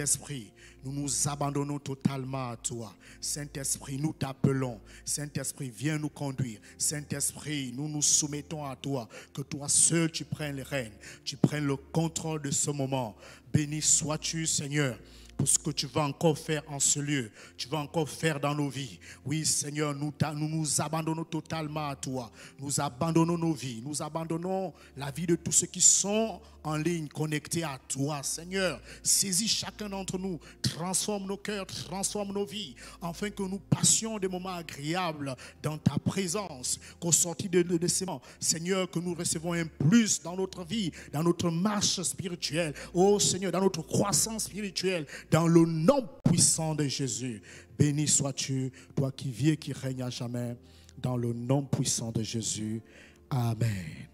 Saint-Esprit, nous nous abandonnons totalement à toi. Saint-Esprit, nous t'appelons. Saint-Esprit, viens nous conduire. Saint-Esprit, nous nous soumettons à toi. Que toi seul, tu prennes les rênes. Tu prennes le contrôle de ce moment. Béni sois-tu, Seigneur pour ce que tu vas encore faire en ce lieu, tu vas encore faire dans nos vies. Oui, Seigneur, nous, nous nous abandonnons totalement à toi. Nous abandonnons nos vies, nous abandonnons la vie de tous ceux qui sont en ligne, connectés à toi. Seigneur, saisis chacun d'entre nous, transforme nos cœurs, transforme nos vies, afin que nous passions des moments agréables dans ta présence, qu'au sortir de, de, ces moments, Seigneur, que nous recevons un plus dans notre vie, dans notre marche spirituelle. Oh Seigneur, dans notre croissance spirituelle, dans le nom puissant de Jésus. Béni sois-tu, toi qui vis et qui règnes à jamais, dans le nom puissant de Jésus. Amen.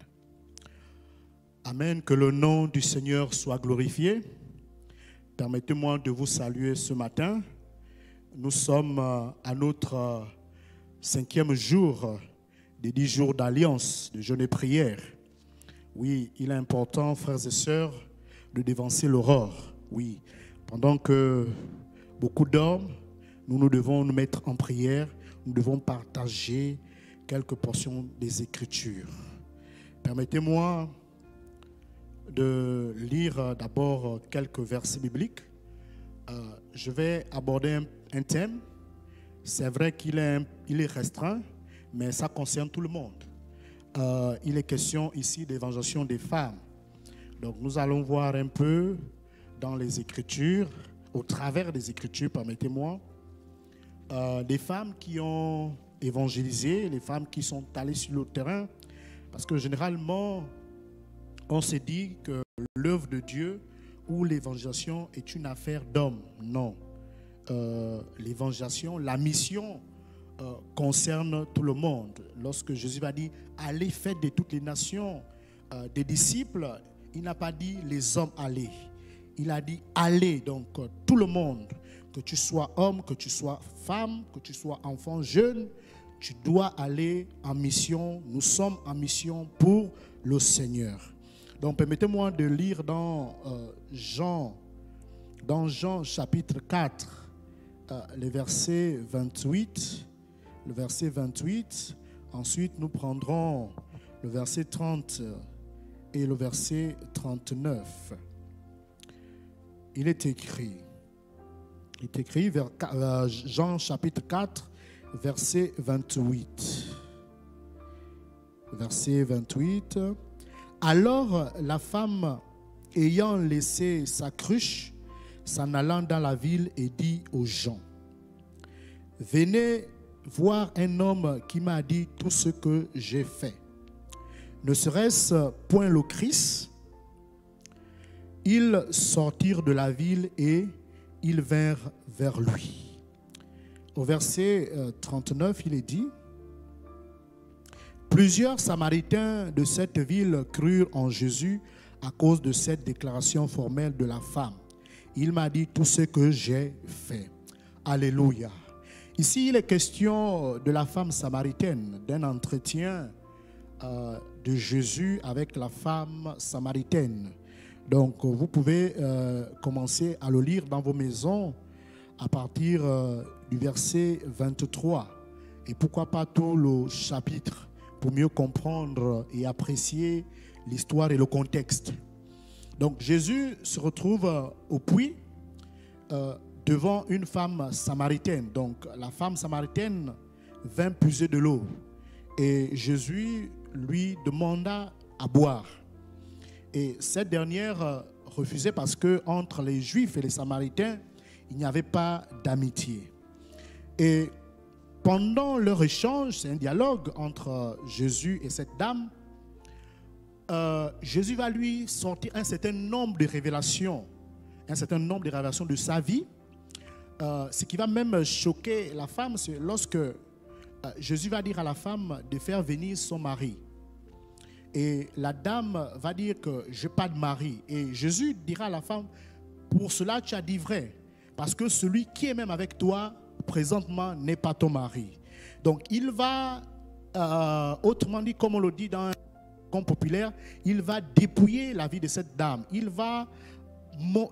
Amen. Que le nom du Seigneur soit glorifié. Permettez-moi de vous saluer ce matin. Nous sommes à notre cinquième jour des dix jours d'alliance, de jeûne et prière. Oui, il est important, frères et sœurs, de dévancer l'aurore. Oui, pendant que beaucoup dorment, nous nous devons nous mettre en prière, nous devons partager quelques portions des Écritures. Permettez-moi de lire d'abord quelques versets bibliques. Euh, je vais aborder un, thème. C'est vrai qu'il est, restreint, mais ça concerne tout le monde. Euh, il est question ici d'évangélisation des femmes. Donc nous allons voir un peu dans les Écritures, au travers des Écritures, permettez-moi, euh, des femmes qui ont évangélisé, les femmes qui sont allées sur le terrain, parce que généralement, on se dit que l'œuvre de Dieu ou l'évangélisation est une affaire d'homme. Non. Euh, l'évangélisation, la mission euh, concerne tout le monde. Lorsque Jésus va dire, allez, faites de toutes les nations euh, des disciples, il n'a pas dit les hommes allez. Il a dit allez, donc tout le monde, que tu sois homme, que tu sois femme, que tu sois enfant, jeune, tu dois aller en mission. Nous sommes en mission pour le Seigneur. Donc permettez-moi de lire dans euh, Jean, dans Jean chapitre 4, euh, le verset 28, le verset 28. Ensuite, nous prendrons le verset 30 et le verset 39. Il est écrit, il est écrit vers euh, Jean chapitre 4, verset 28. Verset 28. Alors la femme, ayant laissé sa cruche, s'en allant dans la ville et dit aux gens, venez voir un homme qui m'a dit tout ce que j'ai fait. Ne serait-ce point le Christ Ils sortirent de la ville et ils vinrent vers lui. Au verset 39, il est dit, Plusieurs Samaritains de cette ville crurent en Jésus à cause de cette déclaration formelle de la femme. Il m'a dit tout ce que j'ai fait. Alléluia. Ici, il est question de la femme samaritaine, d'un entretien euh, de Jésus avec la femme samaritaine. Donc, vous pouvez euh, commencer à le lire dans vos maisons à partir euh, du verset 23. Et pourquoi pas tout le chapitre? Pour mieux comprendre et apprécier l'histoire et le contexte. Donc Jésus se retrouve au puits euh, devant une femme samaritaine. Donc la femme samaritaine vint puiser de l'eau et Jésus lui demanda à boire. Et cette dernière refusait parce que entre les Juifs et les Samaritains, il n'y avait pas d'amitié. Et pendant leur échange, c'est un dialogue entre Jésus et cette dame, euh, Jésus va lui sortir un certain nombre de révélations, un certain nombre de révélations de sa vie. Euh, ce qui va même choquer la femme, c'est lorsque euh, Jésus va dire à la femme de faire venir son mari. Et la dame va dire que je n'ai pas de mari. Et Jésus dira à la femme, pour cela tu as dit vrai. Parce que celui qui est même avec toi présentement n'est pas ton mari. Donc il va, euh, autrement dit, comme on le dit dans un conte populaire, il va dépouiller la vie de cette dame. Il va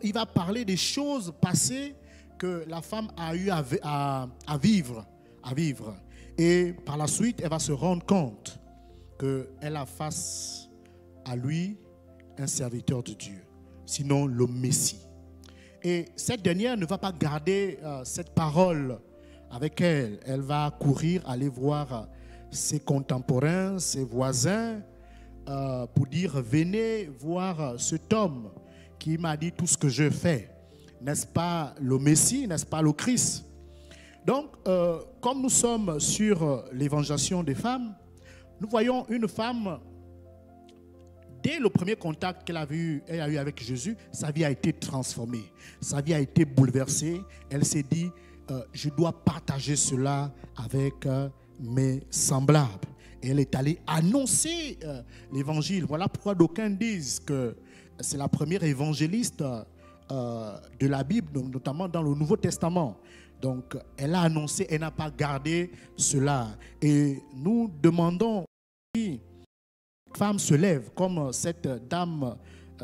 il va parler des choses passées que la femme a eu à, à, vivre, à vivre. Et par la suite, elle va se rendre compte qu'elle a face à lui un serviteur de Dieu, sinon le Messie. Et cette dernière ne va pas garder euh, cette parole avec elle. Elle va courir, aller voir ses contemporains, ses voisins, euh, pour dire, venez voir cet homme qui m'a dit tout ce que je fais. N'est-ce pas le Messie, n'est-ce pas le Christ? Donc, euh, comme nous sommes sur l'évangélisation des femmes, nous voyons une femme, dès le premier contact qu'elle a, eu, elle a eu avec Jésus, sa vie a été transformée, sa vie a été bouleversée. Elle s'est dit, euh, je dois partager cela avec euh, mes semblables. Et elle est allée annoncer l'évangile. Voilà pourquoi d'aucuns disent que c'est la première évangéliste euh, de la Bible, notamment dans le Nouveau Testament. Donc, elle a annoncé, elle n'a pas gardé cela. Et nous demandons, si femme se lève, comme cette dame,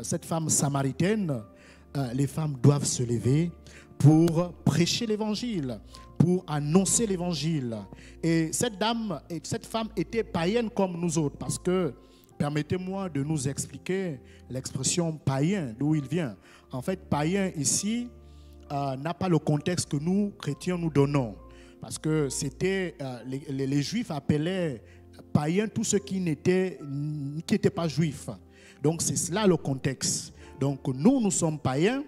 cette femme samaritaine, euh, les femmes doivent se lever pour prêcher l'évangile, pour annoncer l'évangile. Et cette dame, et cette femme était païenne comme nous autres, parce que Permettez-moi de nous expliquer l'expression païen, d'où il vient. En fait, païen ici euh, n'a pas le contexte que nous, chrétiens, nous donnons. Parce que c'était, euh, les, juifs appelaient païen tout ce qui n'était qui pas juif. Donc c'est cela le contexte. Donc nous, nous sommes païens.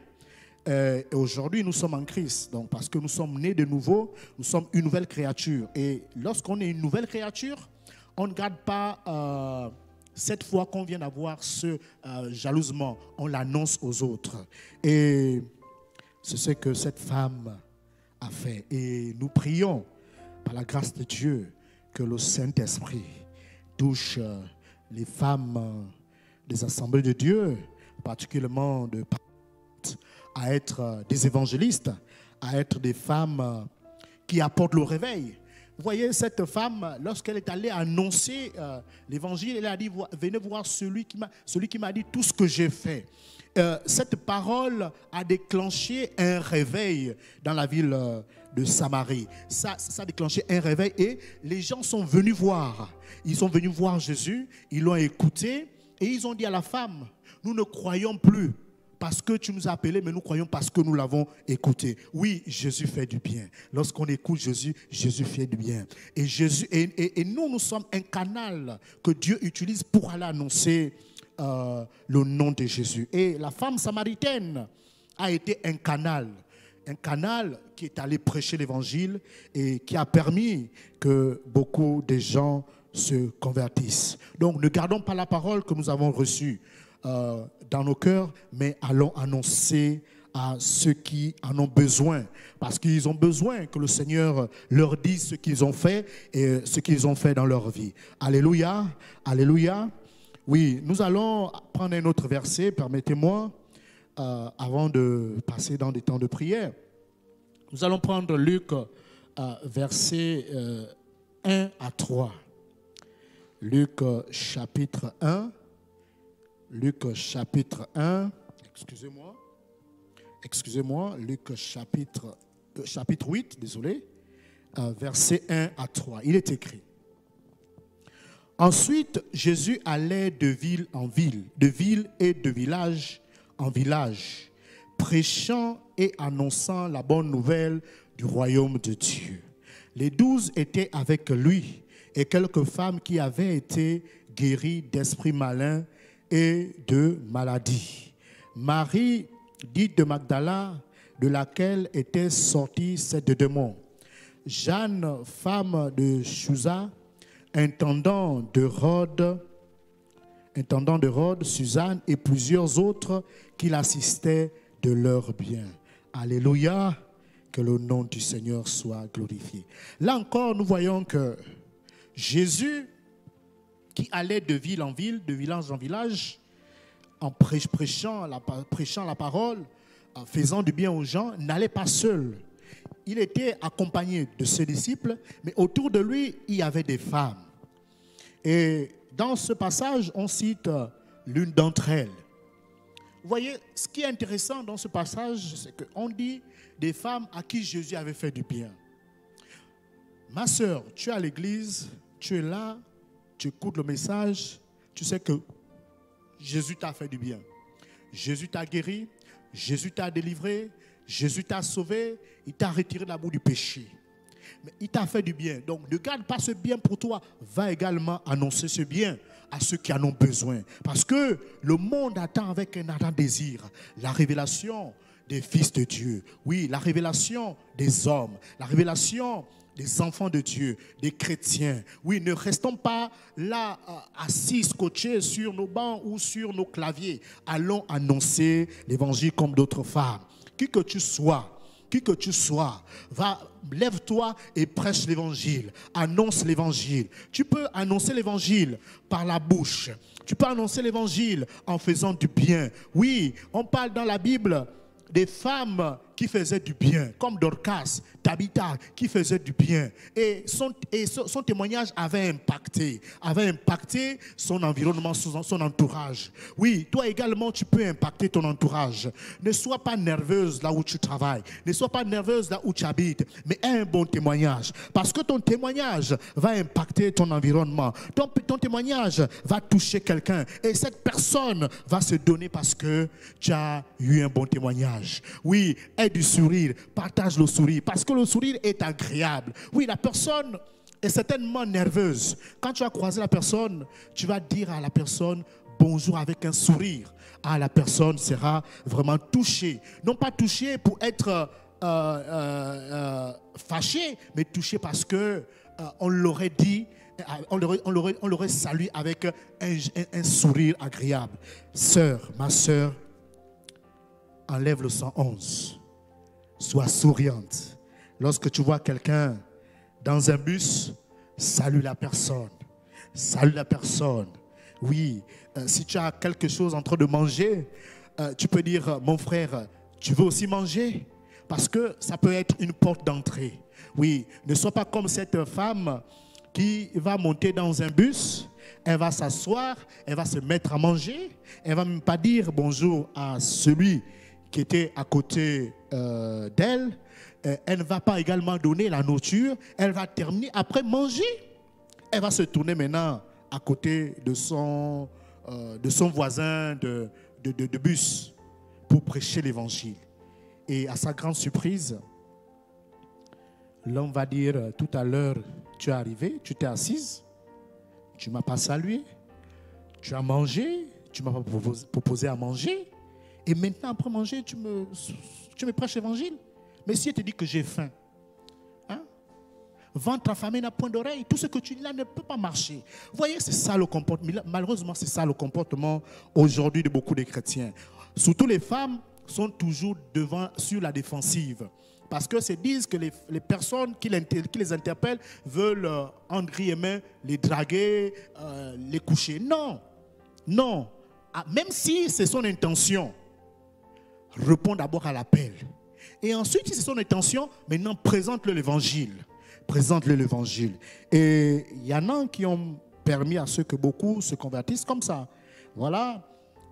Euh, et aujourd'hui, nous sommes en Christ. Donc, parce que nous sommes nés de nouveau, nous sommes une nouvelle créature. Et lorsqu'on est une nouvelle créature, on ne garde pas cette fois qu'on vient d'avoir ce euh, jalousement, on l'annonce aux autres. Et c'est ce que cette femme a fait. Et nous prions, par la grâce de Dieu, que le Saint-Esprit touche les femmes des assemblées de Dieu, particulièrement de à être des évangélistes, à être des femmes qui apportent le réveil, vous voyez, cette femme, lorsqu'elle est allée annoncer euh, l'évangile, elle a dit, venez voir celui qui m'a dit tout ce que j'ai fait. Euh, cette parole a déclenché un réveil dans la ville euh, de Samarie. Ça, a déclenché un réveil et les gens sont venus voir. Ils sont venus voir Jésus, ils l'ont écouté et ils ont dit à la femme, nous ne croyons plus parce que tu nous as appelés, mais nous croyons parce que nous l'avons écouté. Oui, Jésus fait du bien. Lorsqu'on écoute Jésus, Jésus fait du bien. Et, et, nous, nous sommes un canal que Dieu utilise pour aller annoncer euh, le nom de Jésus. Et la femme samaritaine a été un canal. Un canal qui est allé prêcher l'évangile et qui a permis que beaucoup de gens se convertissent. Donc ne gardons pas la parole que nous avons reçue. Euh, dans nos cœurs, mais allons annoncer à ceux qui en ont besoin, parce qu'ils ont besoin que le Seigneur leur dise ce qu'ils ont fait et ce qu'ils ont fait dans leur vie. Alléluia, alléluia. Oui, nous allons prendre un autre verset, permettez-moi, euh, avant de passer dans des temps de prière. Nous allons prendre Luc, euh, verset 1 à 3. Luc chapitre 1 Luc chapitre 1, excusez-moi, excusez-moi, Luc chapitre, euh, chapitre 8, désolé, euh, verset 1 à 3. Il est écrit. Ensuite, Jésus allait de ville en ville, de ville et de village en village, prêchant et annonçant la bonne nouvelle du royaume de Dieu. Les douze étaient avec lui et quelques femmes qui avaient été guéries d'esprits malins et de maladie. Marie, dite de Magdala, de laquelle étaient sortis ces deux démons. Jeanne, femme de Chouza, intendant de Rhodes, de Rhodes, Suzanne et plusieurs autres qui l'assistaient de leur bien. Alléluia, que le nom du Seigneur soit glorifié. Là encore, nous voyons que Jésus qui allait de ville en ville, de village en village, en prêchant la parole, en faisant du bien aux gens, n'allait pas seul. Il était accompagné de ses disciples, mais autour de lui, il y avait des femmes. Et dans ce passage, on cite l'une d'entre elles. Vous voyez, ce qui est intéressant dans ce passage, c'est qu'on dit des femmes à qui Jésus avait fait du bien. Ma soeur, tu es à l'église, tu es là, tu écoutes le message, tu sais que Jésus t'a fait du bien. Jésus t'a guéri, Jésus t'a délivré, Jésus t'a sauvé, il t'a retiré de la boue du péché. Il t'a fait du bien. Donc ne garde pas ce bien pour toi. Va également annoncer ce bien à ceux qui en ont besoin. Parce que le monde attend avec un ardent désir la révélation des fils de Dieu. Oui, la révélation des hommes, la révélation des enfants de Dieu, des chrétiens. Oui, ne restons pas là euh, assis, scotchés sur nos bancs ou sur nos claviers. Allons annoncer l'évangile comme d'autres femmes. Qui que tu sois, qui que tu sois, va, lève-toi et prêche l'évangile. Annonce l'évangile. Tu peux annoncer l'évangile par la bouche. Tu peux annoncer l'évangile en faisant du bien. Oui, on parle dans la Bible des femmes qui faisaient du bien, comme Dorcas, Tabitha, qui faisait du bien. Et son, et son, témoignage avait impacté, avait impacté son environnement, son, entourage. Oui, toi également, tu peux impacter ton entourage. Ne sois pas nerveuse là où tu travailles, ne sois pas nerveuse là où tu habites, mais aie un bon témoignage. Parce que ton témoignage va impacter ton environnement. Ton, ton témoignage va toucher quelqu'un. Et cette personne va se donner parce que tu as eu un bon témoignage. Oui, du sourire, partage le sourire, parce que le sourire est agréable. Oui, la personne est certainement nerveuse. Quand tu vas croiser la personne, tu vas dire à la personne bonjour avec un sourire. Ah, la personne sera vraiment touchée. Non pas touchée pour être euh, euh, euh, fâchée, mais touchée parce que on l'aurait dit, on l'aurait salué avec un, un sourire agréable. Sœur, ma sœur, enlève le 111 sois souriante. Lorsque tu vois quelqu'un dans un bus, salue la personne. Salue la personne. Oui, euh, si tu as quelque chose en train de manger, euh, tu peux dire, mon frère, tu veux aussi manger? Parce que ça peut être une porte d'entrée. Oui, ne sois pas comme cette femme qui va monter dans un bus, elle va s'asseoir, elle va se mettre à manger, elle va même pas dire bonjour à celui qui était à côté euh, d'elle, euh, elle ne va pas également donner la nourriture, elle va terminer après manger. Elle va se tourner maintenant à côté de son, euh, voisin de bus pour prêcher l'évangile. Et à sa grande surprise, l'homme va dire, tout à l'heure, tu es arrivé, tu t'es assise, tu ne m'as pas salué, tu as mangé, tu m'as pas proposé à manger. Et maintenant, après manger, tu me, tu me prêches l'évangile. Mais si elle te dit que j'ai faim, hein? ventre affamé n'a point d'oreille, tout ce que tu dis là ne peut pas marcher. Vous voyez, c'est ça le comportement. Malheureusement, c'est ça le comportement aujourd'hui de beaucoup de chrétiens. Surtout les femmes sont toujours devant, sur la défensive. Parce que se disent que les, personnes qui, qui, les interpellent veulent, euh, entre guillemets, les draguer, euh, les coucher. Non, non. Ah, même si c'est son intention, Réponds d'abord à l'appel. Et ensuite, si c'est son intention, maintenant présente-le l'évangile. Présente-le l'évangile. Et il y en a qui ont permis à ceux que beaucoup se convertissent comme ça. Voilà,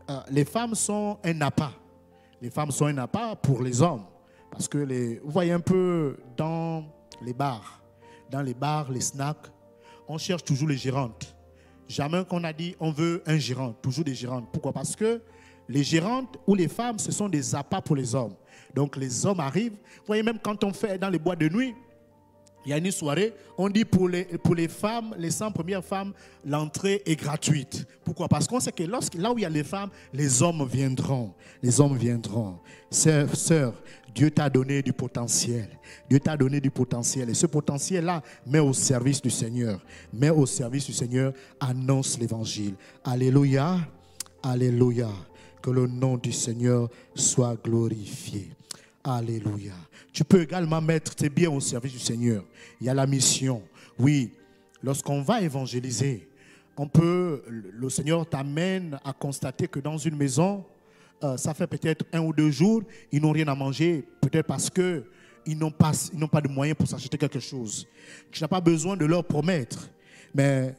euh, les femmes sont un appât. Les femmes sont un appât pour les hommes. Parce que les, vous voyez un peu dans les bars, dans les bars, les snacks, on cherche toujours les gérantes. Jamais qu'on a dit on veut un gérant, toujours des gérantes. Pourquoi? Parce que les gérantes ou les femmes, ce sont des appâts pour les hommes. Donc les hommes arrivent. Vous voyez, même quand on fait dans les bois de nuit, il y a une soirée, on dit pour les, femmes, les 100 premières femmes, l'entrée est gratuite. Pourquoi? Parce qu'on sait que lorsque, là où il y a les femmes, les hommes viendront. Les hommes viendront. Sœur, sœur, Dieu t'a donné du potentiel. Dieu t'a donné du potentiel. Et ce potentiel-là, met au service du Seigneur. Mets au service du Seigneur, annonce l'évangile. Alléluia. Alléluia. Que le nom du Seigneur soit glorifié. Alléluia. Tu peux également mettre tes biens au service du Seigneur. Il y a la mission. Oui, lorsqu'on va évangéliser, on peut, le Seigneur t'amène à constater que dans une maison, euh, ça fait peut-être un ou deux jours, ils n'ont rien à manger, peut-être parce que ils n'ont pas, n'ont pas de moyens pour s'acheter quelque chose. Tu n'as pas besoin de leur promettre, mais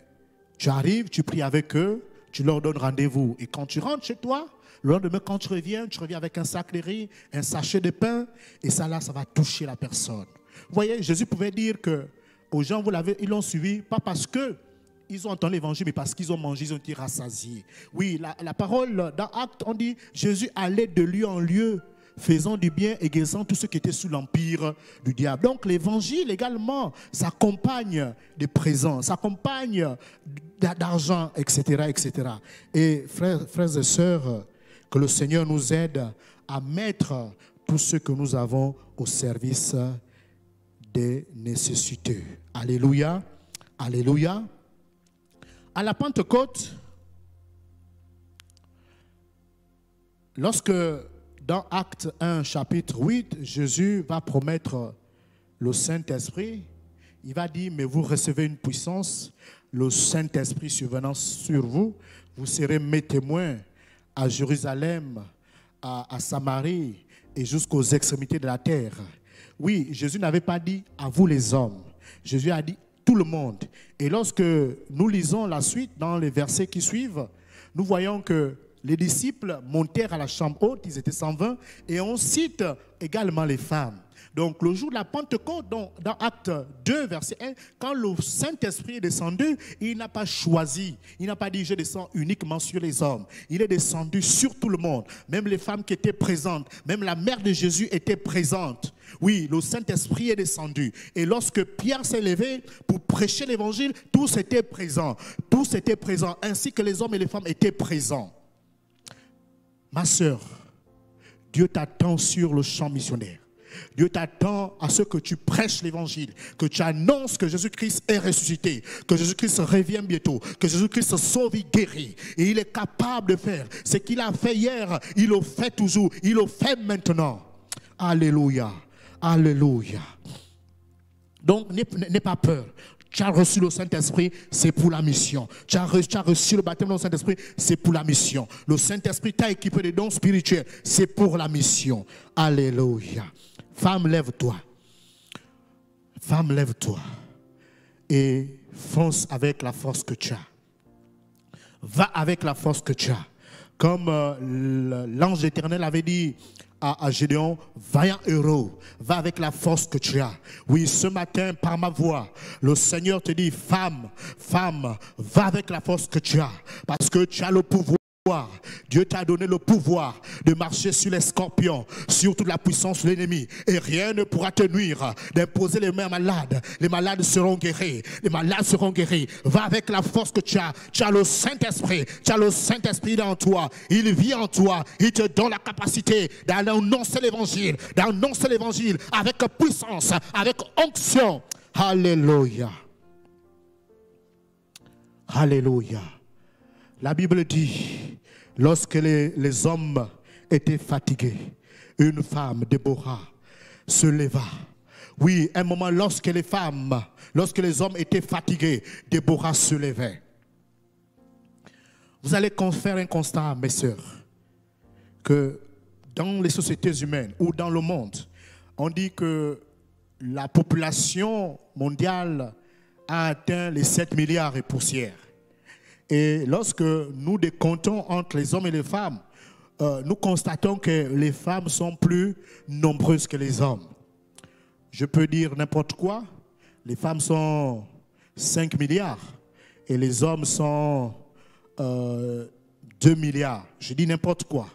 tu arrives, tu pries avec eux, tu leur donnes rendez-vous. Et quand tu rentres chez toi, le lendemain, quand tu reviens, tu reviens avec un sac de riz, un sachet de pain, et ça là, ça va toucher la personne. Vous voyez, Jésus pouvait dire que aux gens, vous l'avez, ils l'ont suivi, pas parce que ils ont entendu l'évangile, mais parce qu'ils ont mangé, ils ont été rassasiés. Oui, la, la parole dans Acte, on dit Jésus allait de lieu en lieu faisant du bien et guérissant tous ceux qui étaient sous l'empire du diable. Donc l'évangile également s'accompagne des présents, s'accompagne d'argent, etc., etc. Et frères, frères et sœurs, que le Seigneur nous aide à mettre tout ce que nous avons au service des nécessités. Alléluia. Alléluia. À la Pentecôte, lorsque dans Acte 1, chapitre 8, Jésus va promettre le Saint-Esprit. Il va dire, mais vous recevez une puissance, le Saint-Esprit survenant sur vous, vous serez mes témoins à Jérusalem, à, à Samarie et jusqu'aux extrémités de la terre. Oui, Jésus n'avait pas dit à vous les hommes. Jésus a dit tout le monde. Et lorsque nous lisons la suite dans les versets qui suivent, nous voyons que les disciples montèrent à la chambre haute, ils étaient 120, et on cite également les femmes. Donc le jour de la Pentecôte, dans, dans Acte 2, verset 1, quand le Saint-Esprit est descendu, il n'a pas choisi, il n'a pas dit je descends uniquement sur les hommes, il est descendu sur tout le monde, même les femmes qui étaient présentes, même la mère de Jésus était présente. Oui, le Saint-Esprit est descendu. Et lorsque Pierre s'est levé pour prêcher l'évangile, tous étaient présents, tous étaient présents, ainsi que les hommes et les femmes étaient présents. Ma sœur, Dieu t'attend sur le champ missionnaire. Dieu t'attend à ce que tu prêches l'évangile, que tu annonces que Jésus-Christ est ressuscité, que Jésus-Christ revient bientôt, que Jésus-Christ sauve et guérit. Et il est capable de faire ce qu'il a fait hier, il le fait toujours, il le fait maintenant. Alléluia, alléluia. Donc n'aie pas peur. Tu as reçu le Saint-Esprit, c'est pour la mission. Tu as, reçu, le baptême du Saint-Esprit, c'est pour la mission. Le Saint-Esprit t'a équipé de dons spirituels, c'est pour la mission. Alléluia. Femme, lève-toi. Femme, lève-toi. Et fonce avec la force que tu as. Va avec la force que tu as. Comme euh, l'ange éternel avait dit à, à, Gédéon, vaillant héros, va avec la force que tu as. Oui, ce matin, par ma voix, le Seigneur te dit, femme, femme, va avec la force que tu as, parce que tu as le pouvoir. Dieu t'a donné le pouvoir de marcher sur les scorpions, sur toute la puissance de l'ennemi. Et rien ne pourra te nuire d'imposer les mains malades. Les malades seront guéris. Les malades seront guéris. Va avec la force que tu as. Tu as le Saint-Esprit. Tu as le Saint-Esprit dans toi. Il vit en toi. Il te donne la capacité d'annoncer l'évangile. D'annoncer l'évangile avec puissance, avec onction. Alléluia. Alléluia. La Bible dit, lorsque les, hommes étaient fatigués, une femme, Déborah, se leva. Oui, un moment, lorsque les femmes, lorsque les hommes étaient fatigués, Déborah se levait. Vous allez faire un constat, mes sœurs, que dans les sociétés humaines ou dans le monde, on dit que la population mondiale a atteint les 7 milliards et poussières. Et lorsque nous décomptons entre les hommes et les femmes, euh, nous constatons que les femmes sont plus nombreuses que les hommes. Je peux dire n'importe quoi. Les femmes sont 5 milliards et les hommes sont euh, 2 milliards. Je dis n'importe quoi.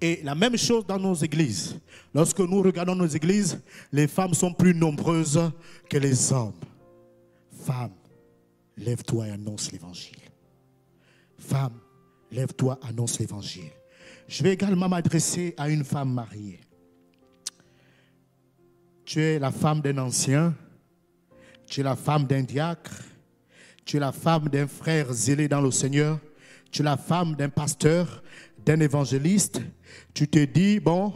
Et la même chose dans nos églises. Lorsque nous regardons nos églises, les femmes sont plus nombreuses que les hommes. Femmes, lève-toi et annonce l'évangile. Femme, lève-toi, annonce l'évangile. Je vais également m'adresser à une femme mariée. Tu es la femme d'un ancien, tu es la femme d'un diacre, tu es la femme d'un frère zélé dans le Seigneur, tu es la femme d'un pasteur, d'un évangéliste. Tu te dis, bon,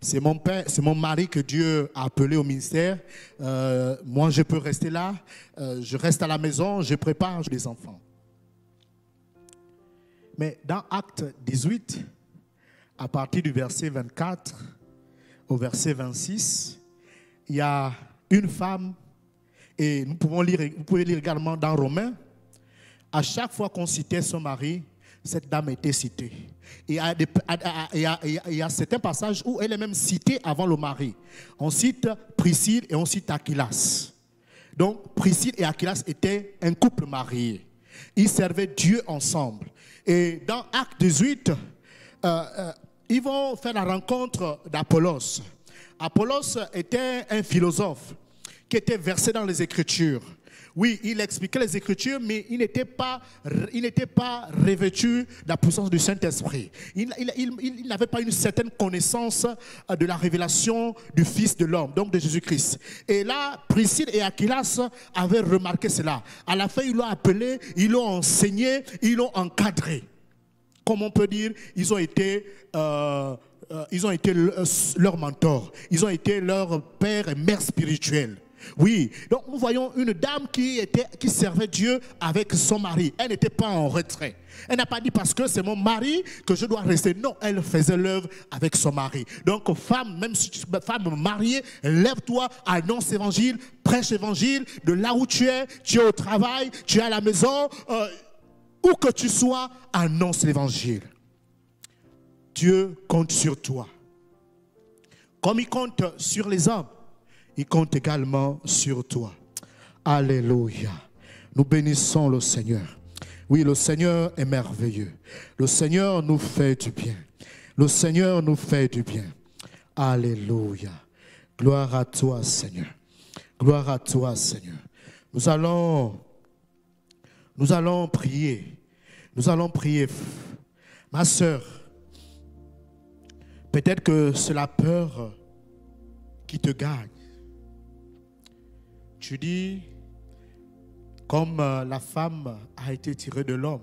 c'est mon père, c'est mon mari que Dieu a appelé au ministère. Euh, moi, je peux rester là. Euh, je reste à la maison, je prépare les enfants. Mais dans Acte 18, à partir du verset 24 au verset 26, il y a une femme, et nous pouvons lire, vous pouvez lire également dans Romains, À chaque fois qu'on citait son mari, cette dame était citée. Il y a certains passages où elle est même citée avant le mari. On cite Priscille et on cite Aquilas. Donc Priscille et Aquilas étaient un couple marié. Ils servaient Dieu ensemble. Et dans Acte 18, euh, euh, ils vont faire la rencontre d'Apollos. Apollos était un philosophe qui était versé dans les Écritures. Oui, il expliquait les Écritures, mais il n'était pas, il n'était pas revêtu de la puissance du Saint-Esprit. Il, n'avait pas une certaine connaissance euh, de la révélation du Fils de l'homme, donc de Jésus-Christ. Et là, Priscille et Aquilas avaient remarqué cela. À la fin, ils l'ont appelé, ils l'ont enseigné, ils l'ont encadré comme on peut dire, ils ont été, euh, euh, ils ont été euh, leur mentor, ils ont été leur père et mère spirituel. Oui, donc nous voyons une dame qui, servait Dieu avec son mari. Elle n'était pas en retrait. Elle n'a pas dit parce que c'est mon mari que je dois rester. Non, elle faisait l'œuvre avec son mari. Donc, femme, même si tu femme mariée, lève-toi, annonce l'évangile, prêche l'évangile de là où tu es. Tu es au travail, tu es à la maison. euh, où que tu sois, annonce l'évangile. Dieu compte sur toi. Comme il compte sur les hommes, il compte également sur toi. Alléluia. Nous bénissons le Seigneur. Oui, le Seigneur est merveilleux. Le Seigneur nous fait du bien. Le Seigneur nous fait du bien. Alléluia. Gloire à toi, Seigneur. Gloire à toi, Seigneur. Nous allons prier. Nous allons prier. Ma sœur, peut-être que c'est la peur qui te gagne. Tu dis, comme euh, la femme a été tirée de l'homme,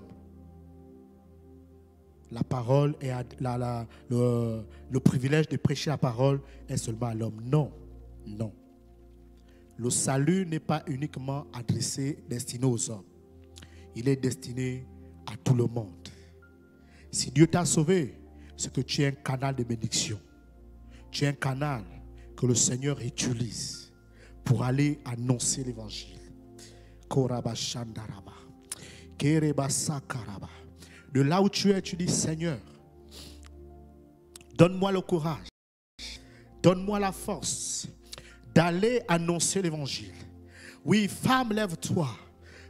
la parole la- le, le privilège de prêcher la parole est seulement à l'homme. Non, non. Le salut n'est pas uniquement adressé, destiné aux hommes il est destiné à tout le monde. Si Dieu t'a sauvé, c'est que tu es un canal de bénédiction. Tu es un canal que le Seigneur utilise pour aller annoncer l'évangile. De là où tu es, tu dis Seigneur, donne-moi le courage, donne-moi la force d'aller annoncer l'évangile. Oui, femme, lève-toi.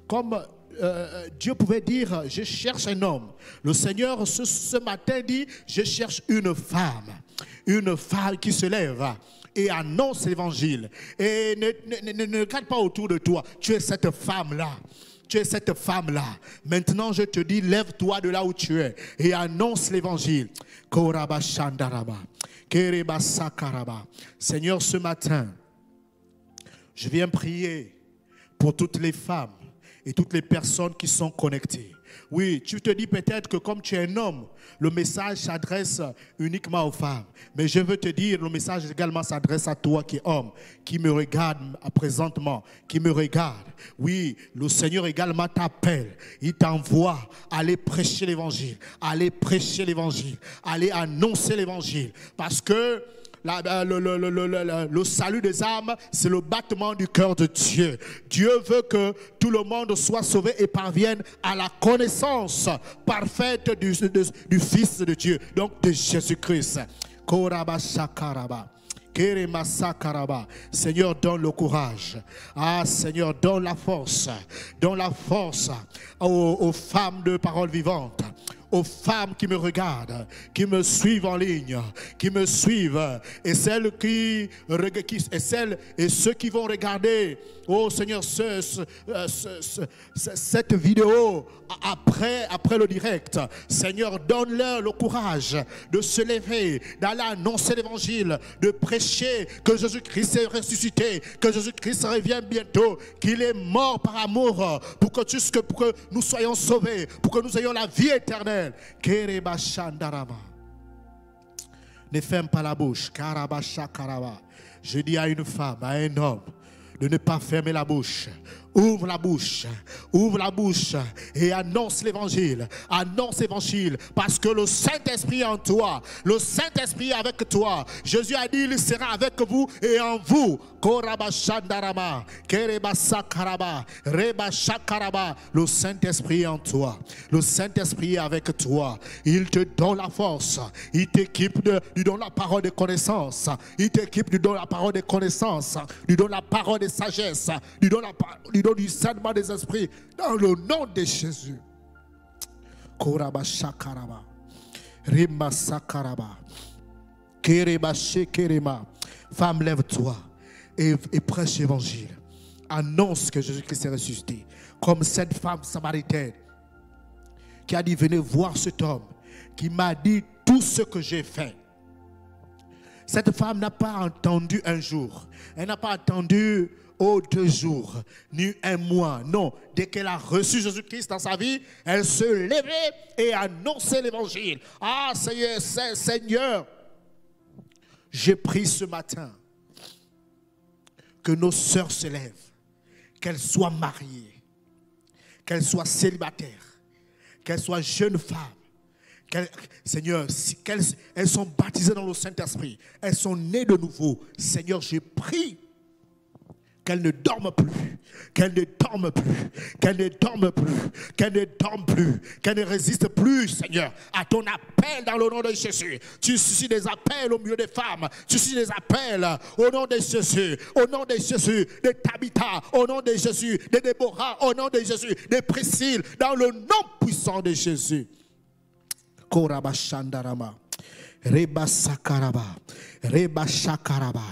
Comme euh, Dieu pouvait dire, je cherche un homme. Le Seigneur ce matin dit, je cherche une femme. Une femme qui se lève et annonce l'évangile. Et ne, ne, pas autour de toi. Tu es cette femme-là. Tu es cette femme-là. Maintenant, je te dis, lève-toi de là où tu es et annonce l'évangile. Seigneur, ce matin, je viens prier pour toutes les femmes et toutes les personnes qui sont connectées. Oui, tu te dis peut-être que comme tu es un homme, le message s'adresse uniquement aux femmes. Mais je veux te dire, le message également s'adresse à toi qui es homme, qui me regarde présentement, qui me regarde. Oui, le Seigneur également t'appelle. Il t'envoie aller prêcher l'évangile, aller prêcher l'évangile, aller annoncer l'évangile. Parce que euh, le, salut des âmes, c'est le battement du cœur de Dieu. Dieu veut que tout le monde soit sauvé et parvienne à la connaissance parfaite du, Fils de Dieu, donc de Jésus-Christ. Seigneur, donne le courage. Ah, Seigneur, donne la force. Donne la force aux femmes de parole vivante aux femmes qui me regardent, qui me suivent en ligne, qui me suivent, et celles qui, et celles et ceux qui vont regarder, oh Seigneur, euh, ce- ce- ce- cette vidéo après, après le direct. Seigneur, donne-leur le courage de se lever, d'aller annoncer l'évangile, de prêcher que Jésus-Christ est ressuscité, que Jésus-Christ revient bientôt, qu'il est mort par amour pour que nous soyons sauvés, pour que nous ayons la vie éternelle. Shandaraba. Ne ferme pas la bouche. Karaba shakaraba. Je dis à une femme, à un homme, de ne pas fermer la bouche. Ouvre la bouche, ouvre la bouche et annonce l'évangile. Annonce l'évangile parce que le Saint-Esprit en toi. Le Saint-Esprit avec toi. Jésus a dit, il sera avec vous et en vous. Le Saint-Esprit en toi. Le Saint-Esprit avec toi. Il te donne la force. Il t'équipe de, lui donne la parole de connaissance. Il t'équipe, lui donne la parole de connaissance. Lui donne la parole de sagesse. La, donne du saintement des esprits. Dans le nom de Jésus. Koraba shakaraba. Rima sakaraba. Kereba shekerema. Femme, lève-toi et, et prêche l'évangile. Annonce que Jésus-Christ est ressuscité. Comme cette femme samaritaine qui a dit Venez voir cet homme qui m'a dit tout ce que j'ai fait. Cette femme n'a pas entendu un jour. Elle n'a pas attendu oh, deux jours, ni un mois. Non, dès qu'elle a reçu Jésus-Christ dans sa vie, elle se levait et annonçait l'évangile. Ah, Seigneur, Seigneur, j'ai pris ce matin que nos sœurs se lèvent, qu'elles soient mariées, qu'elles soient célibataires, qu'elles soient jeunes femmes, Seigneur, qu'elles elles sont baptisées dans le Saint-Esprit, elles sont nées de nouveau. Seigneur, j'ai pris qu'elle ne dorme plus, qu'elle ne dorme plus, qu'elle ne dorme plus, qu'elle ne dorme plus, qu'elle ne résiste plus, Seigneur, à ton appel dans le nom de Jésus. Tu suscites des appels au milieu des femmes, tu suscites des appels au nom de Jésus, au nom de Jésus, de Tabitha, au nom de Jésus, de Déborah, au nom de Jésus, de Priscille, dans le nom puissant de Jésus. Korabashandarama. Reba sakaraba, reba shakaraba,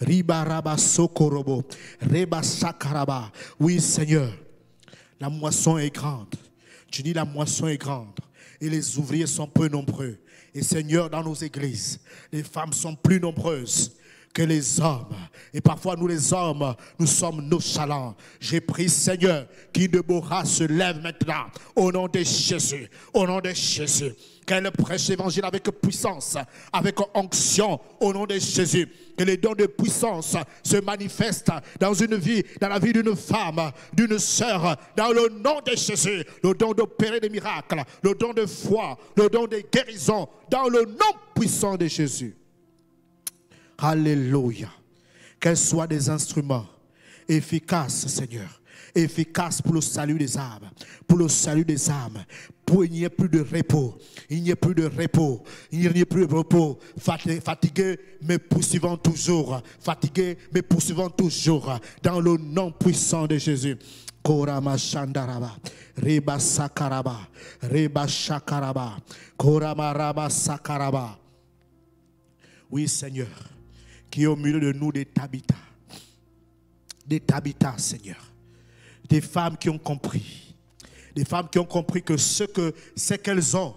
riba raba sokorobo, reba sakaraba. Oui, Seigneur, la moisson est grande. Tu dis la moisson est grande et les ouvriers sont peu nombreux. Et Seigneur, dans nos églises, les femmes sont plus nombreuses que les hommes. Et parfois, nous les hommes, nous sommes nonchalants. J'ai pris, Seigneur, qui de se lève maintenant au nom de Jésus. Au nom de Jésus qu'elle prêche l'évangile avec puissance, avec onction au nom de Jésus. Que les dons de puissance se manifestent dans une vie, dans la vie d'une femme, d'une sœur, dans le nom de Jésus. Le don d'opérer des miracles, le don de foi, le don de guérison, dans le nom puissant de Jésus. Alléluia. Qu'elles soient des instruments efficaces, Seigneur efficace pour le salut des âmes, pour le salut des âmes, pour il n'y ait plus de repos, il n'y ait plus de repos, il n'y ait plus de repos, fatigué, mais poursuivant toujours, fatigué, mais poursuivant toujours, dans le nom puissant de Jésus. Korama Shandaraba, Reba Sakaraba, Reba Shakaraba, Korama Raba Sakaraba. Oui, Seigneur, qui est au milieu de nous des Tabita, des Tabita, Seigneur des femmes qui ont compris. Des femmes qui ont compris que ce qu'elles ont,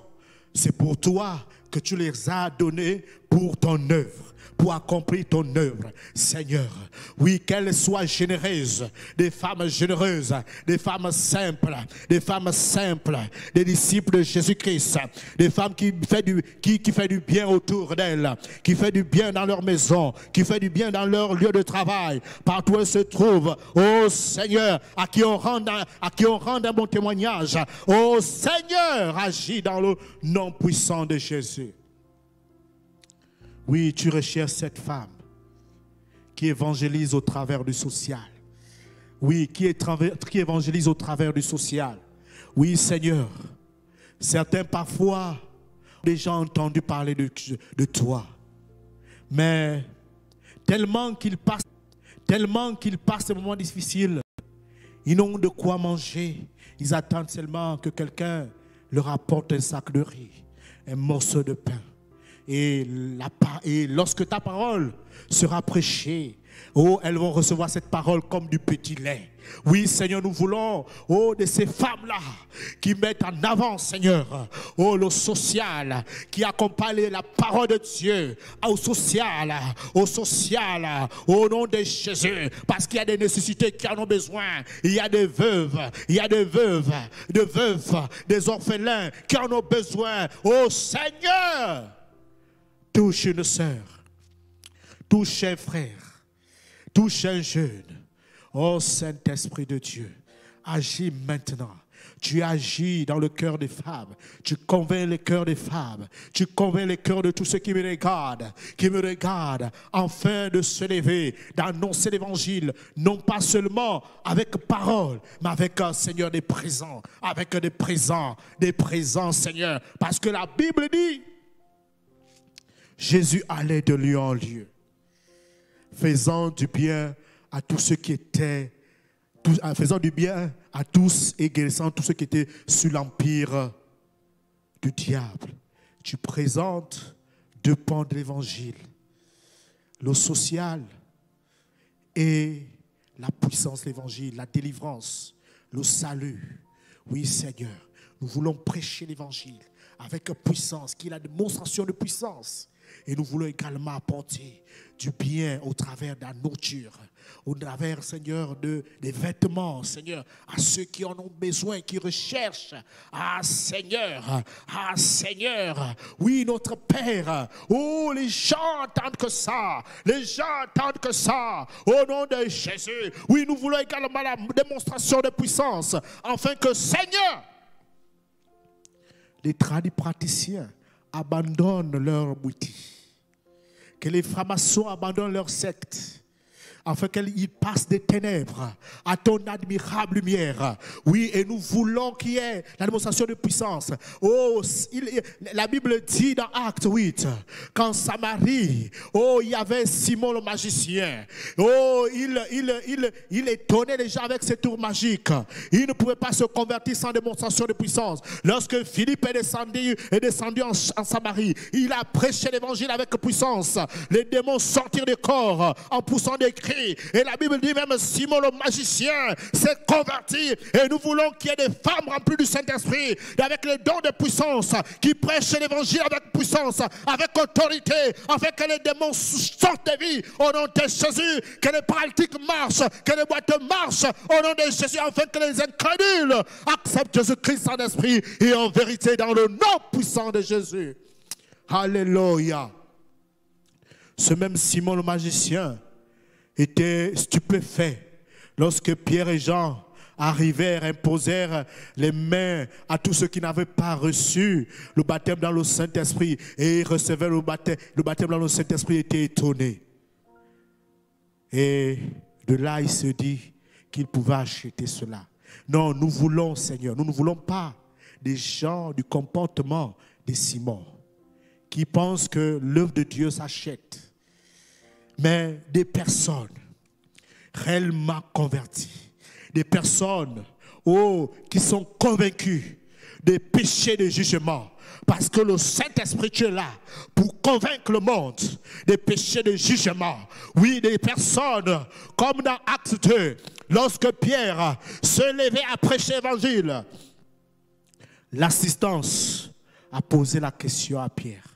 c'est pour toi que tu les as donnés pour ton œuvre pour accomplir ton œuvre, Seigneur. Oui, qu'elles soient généreuses, des femmes généreuses, des femmes simples, des femmes simples, des disciples de Jésus-Christ, des femmes qui font du, qui, qui fait du bien autour d'elles, qui font du bien dans leur maison, qui font du bien dans leur lieu de travail, partout où elles se trouvent. Oh Seigneur, à qui on rend, à qui on rend un bon témoignage. Oh Seigneur, agis dans le nom puissant de Jésus. Oui, tu recherches cette femme qui évangélise au travers du social. Oui, qui, évangélise au travers du social. Oui, Seigneur. Certains parfois ont déjà entendu parler de, de toi. Mais tellement qu'ils passent, tellement qu'ils passent des moments difficiles, ils n'ont de quoi manger. Ils attendent seulement que quelqu'un leur apporte un sac de riz, un morceau de pain. Et, la, et lorsque ta parole sera prêchée, oh, elles vont recevoir cette parole comme du petit lait. Oui, Seigneur, nous voulons, oh, de ces femmes-là qui mettent en avant, Seigneur, oh, le social, qui accompagne la parole de Dieu au social, au social, au nom de Jésus, parce qu'il y a des nécessités qui en ont besoin. Il y a des veuves, il y a des veuves, des veuves, des orphelins qui en ont besoin. Oh, Seigneur, touche une sœur, touche un frère, touche un jeune. Oh Saint-Esprit de Dieu, agis maintenant. Tu agis dans le cœur des femmes. Tu convaincs les cœurs des femmes. Tu convaincs les cœurs de tous ceux qui me regardent, qui me regardent, afin de se lever, d'annoncer l'évangile, non pas seulement avec parole, mais avec un Seigneur des présents, avec des présents, des présents, Seigneur. Parce que la Bible dit, Jésus allait de lieu en lieu, faisant du bien à tous ceux qui étaient, faisant du bien à tous et guérissant tous ceux qui étaient sous l'empire du diable. Tu présentes deux pans de l'évangile, le social et la puissance de l'évangile, la délivrance, le salut. Oui, Seigneur, nous voulons prêcher l'évangile avec puissance, qu'il a une démonstration de puissance. Et nous voulons également apporter du bien au travers de la nourriture, au travers, Seigneur, de, des vêtements, Seigneur, à ceux qui en ont besoin, qui recherchent. Ah, Seigneur, ah, Seigneur, oui, notre Père. Oh, les gens attendent que ça. Les gens attendent que ça. Au nom de Jésus. Oui, nous voulons également la démonstration de puissance, afin que, Seigneur, les praticiens abandonnent leur boutique que les francs-maçons abandonnent leur secte afin qu'ils passent des ténèbres à ton admirable lumière. Oui, et nous voulons qu'il y ait la démonstration de puissance. Oh, la Bible dit dans Acte 8, qu'en Samarie, oh, il y avait Simon le magicien. Oh, il, il, il, il étonnait les gens avec ses tours magiques. Il ne pouvait pas se convertir sans démonstration de puissance. Lorsque Philippe est descendu, est descendu en, Samarie, il a prêché l'évangile avec puissance. Les démons sortirent du corps en poussant des cris et la Bible dit même Simon le magicien s'est converti. Et nous voulons qu'il y ait des femmes remplies du Saint-Esprit, avec les dons de puissance, qui prêchent l'évangile avec puissance, avec autorité, afin que les démons sortent de vie au nom de Jésus, que les paralytiques marchent, que les boîtes marchent au nom de Jésus, afin que les incrédules acceptent Jésus-Christ en esprit et en vérité dans le nom puissant de Jésus. Alléluia. Ce même Simon le magicien, était stupéfait lorsque Pierre et Jean arrivèrent, imposèrent les mains à tous ceux qui n'avaient pas reçu le baptême dans le Saint-Esprit et recevaient le baptême, le baptême dans le Saint-Esprit était étonné. Et de là, il se dit qu'il pouvait acheter cela. Non, nous voulons, Seigneur, nous ne voulons pas des gens du comportement de Simon qui pensent que l'œuvre de Dieu s'achète mais des personnes réellement converties, des personnes oh, qui sont convaincues des péchés de jugement. Parce que le Saint-Esprit est là pour convaincre le monde des péchés de jugement. Oui, des personnes comme dans Acte 2, lorsque Pierre se levait à prêcher l'évangile, l'assistance a posé la question à Pierre.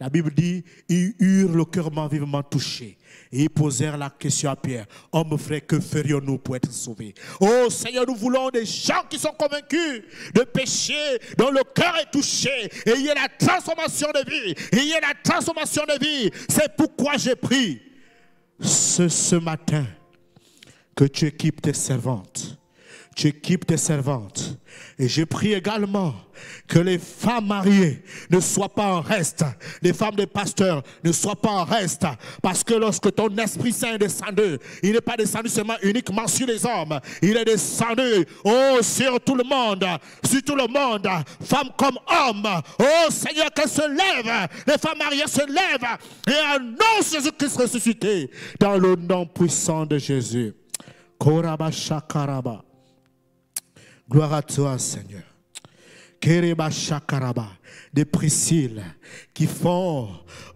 La Bible dit, ils eurent le cœur vivement touché. Et ils posèrent la question à Pierre, homme frère, que ferions-nous pour être sauvés? Oh Seigneur, nous voulons des gens qui sont convaincus de péché, dont le cœur est touché. Et il y a la transformation de vie. Il y a la transformation de vie. C'est pourquoi j'ai pris ce, ce matin que tu équipes tes servantes tu équipes tes servantes. Et je prie également que les femmes mariées ne soient pas en reste. Les femmes des pasteurs ne soient pas en reste. Parce que lorsque ton Esprit Saint est descendu, il n'est pas descendu seulement uniquement sur les hommes. Il est descendu, oh, sur tout le monde. Sur tout le monde. Femmes comme hommes. Oh Seigneur, qu'elles se lèvent. Les femmes mariées se lèvent et annoncent Jésus-Christ ressuscité. Dans le nom puissant de Jésus. Koraba. Gloire à toi, Seigneur. Kereba Shakaraba, des Priscilles qui font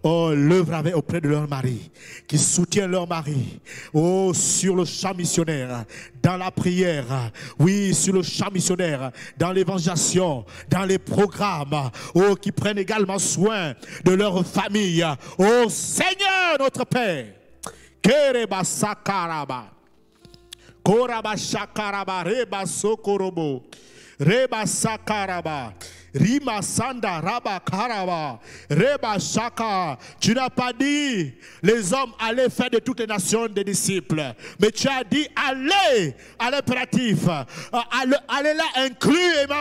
oh, l'œuvre auprès de leur mari, qui soutiennent leur mari, oh, sur le champ missionnaire, dans la prière, oui, sur le champ missionnaire, dans l'évangélisation, dans les programmes, oh, qui prennent également soin de leur famille. Oh Seigneur, notre Père, Kereba Sakaraba. Koraba shakaraba reba sokorobo. Reba sakaraba. Rima Sanda Raba Karaba. Reba Shaka. Tu n'as pas dit les hommes allaient faire de toutes les nations des disciples. Mais tu as dit allez à l'impératif. Euh, allez là inclus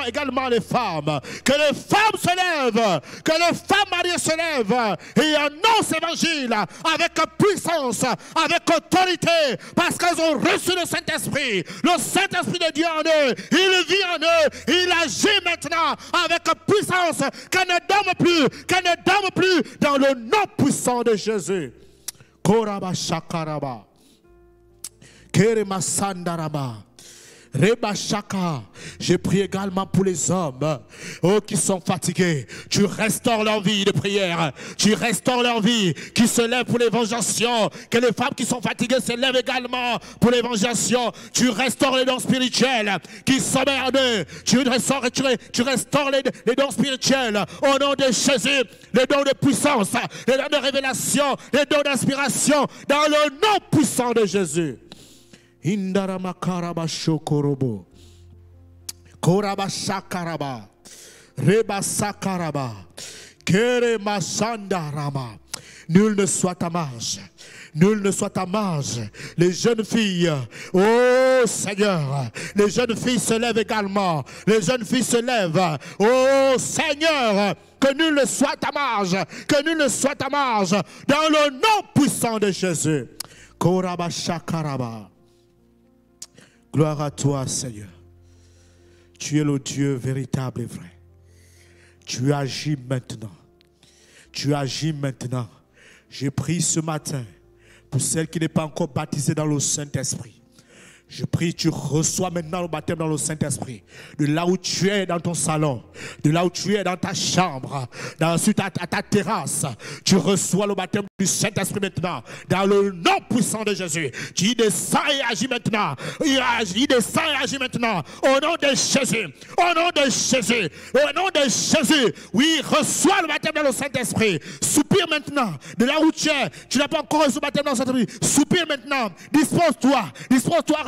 également les femmes. Que les femmes se lèvent. Que les femmes mariées se lèvent. Et annoncent l'évangile avec puissance, avec autorité. Parce qu'elles ont reçu le Saint-Esprit. Le Saint-Esprit de Dieu en eux. Il vit en eux. Il agit maintenant avec puissance. Qu'elle ne dorme plus. Qu'elle ne dorme plus dans le nom puissant de Jésus. Koraba shakaraba. Kerema sandaraba. Reba Shaka. J'ai prié également pour les hommes oh, qui sont fatigués. Tu restaures leur vie de prière. Tu restaures leur vie, qui se lèvent pour l'évangélisation. Que les femmes qui sont fatiguées se lèvent également pour l'évangélisation. Tu restaures les dons spirituels qui eux. Tu restaures, tu, tu les dons spirituels au nom de Jésus. Les dons de puissance, les dons de révélation, les dons d'inspiration dans le nom puissant de Jésus. Indarama karaba shokorobo. Koraba sakaraba. Reba sakaraba. Kere masandarama. Nul ne soit à marge. Nul ne soit à marge. Les jeunes filles, oh Seigneur, les jeunes filles se lèvent également. Les jeunes filles se lèvent. Oh Seigneur, que nul ne soit à marge. Que nul ne soit à marge. Dans le nom puissant de Jésus. Koraba shakaraba. Gloire à toi, Seigneur. Tu es le Dieu véritable et vrai. Tu agis maintenant. Tu agis maintenant. J'ai pris ce matin pour celle qui n'est pas encore baptisée dans le Saint-Esprit. Je prie, tu reçois maintenant le baptême dans le Saint-Esprit. De là où tu es dans ton salon, de là où tu es dans ta chambre, dans, à, ta terrasse, tu reçois le baptême du Saint-Esprit maintenant. Dans le nom puissant de Jésus. Tu descends et agis maintenant. Il, descend et agit maintenant. Au nom de Jésus. Au nom de Jésus. Au nom de Jésus. Oui, reçois le baptême dans le Saint-Esprit. Soupire maintenant. De là où tu es, tu n'as pas encore reçu le baptême dans le Saint-Esprit. Soupire maintenant. Dispose-toi. Dispose-toi.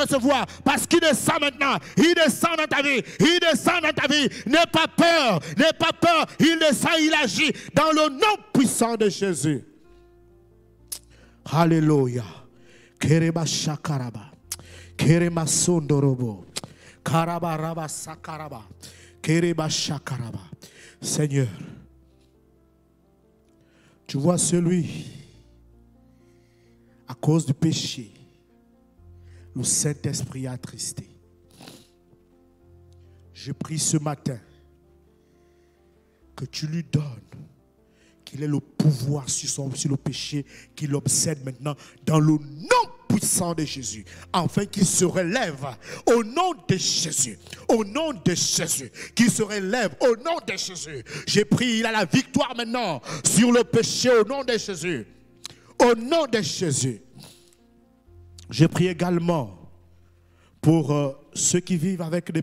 Parce qu'il descend maintenant. Il descend dans ta vie. Il descend dans ta vie. N'aie pas peur. N'aie pas peur. Il descend, il agit dans le nom puissant de Jésus. Alléluia. Kereba shakaraba. Sakaraba. Kereba shakaraba. Seigneur, tu vois celui à cause du péché le Saint-Esprit attristé. Je prie ce matin que tu lui donnes qu'il ait le pouvoir sur, son, sur le péché qu'il obsède maintenant dans le nom puissant de Jésus, afin qu'il se relève au nom de Jésus, au nom de Jésus, qu'il se relève au nom de Jésus. J'ai pris, il a la victoire maintenant sur le péché au nom de Jésus, au nom de Jésus. J'ai prie également pour euh, ceux qui vivent avec des,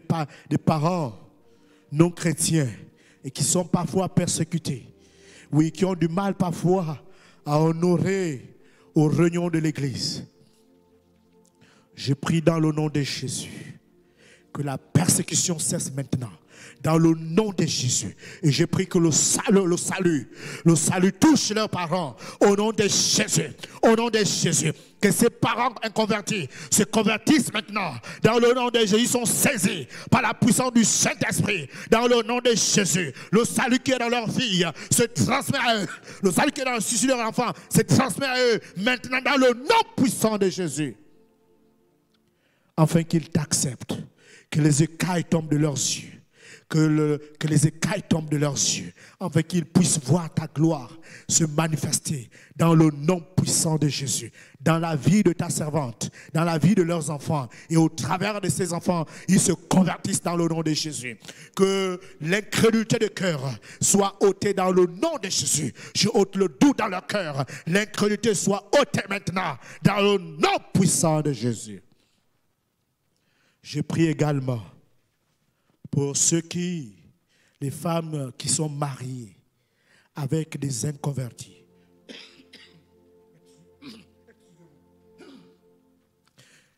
des parents non chrétiens et qui sont parfois persécutés. Oui, qui ont du mal parfois à honorer aux réunions de l'Église. Je prie dans le nom de Jésus que la persécution cesse maintenant dans le nom de Jésus. Et j'ai pris que le salut, le salut, le salut touche leurs parents au nom de Jésus. Au nom de Jésus. Que ces parents inconvertis se convertissent maintenant dans le nom de Jésus. Ils sont saisis par la puissance du Saint-Esprit dans le nom de Jésus. Le salut qui est dans leur fille se transmet à eux. Le salut qui est dans le suicide de leur enfant se transmet à eux maintenant dans le nom puissant de Jésus. Afin qu'ils t'acceptent, que les écailles tombent de leurs yeux que, les écailles tombent de leurs yeux, afin qu'ils puissent voir ta gloire se manifester dans le nom puissant de Jésus, dans la vie de ta servante, dans la vie de leurs enfants, et au travers de ces enfants, ils se convertissent dans le nom de Jésus. Que l'incrédulité de cœur soit ôtée dans le nom de Jésus. Je ôte le doute dans leur cœur. L'incrédulité soit ôtée maintenant dans le nom puissant de Jésus. Je prie également pour ceux qui, les femmes qui sont mariées avec des inconvertis.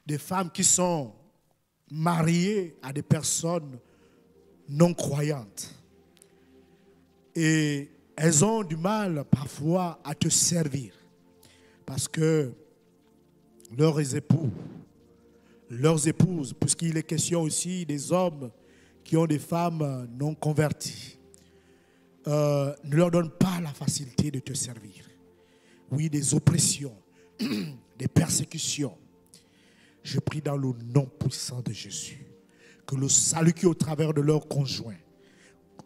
Des femmes qui sont mariées à des personnes non croyantes. Et elles ont du mal parfois à te servir. Parce que leurs époux, leurs épouses, puisqu'il est question aussi des hommes qui ont des femmes non converties, euh, ne leur donnent pas la facilité de te servir. Oui, des oppressions, des persécutions. Je prie dans le nom puissant de Jésus que le salut qui est au travers de leurs conjoints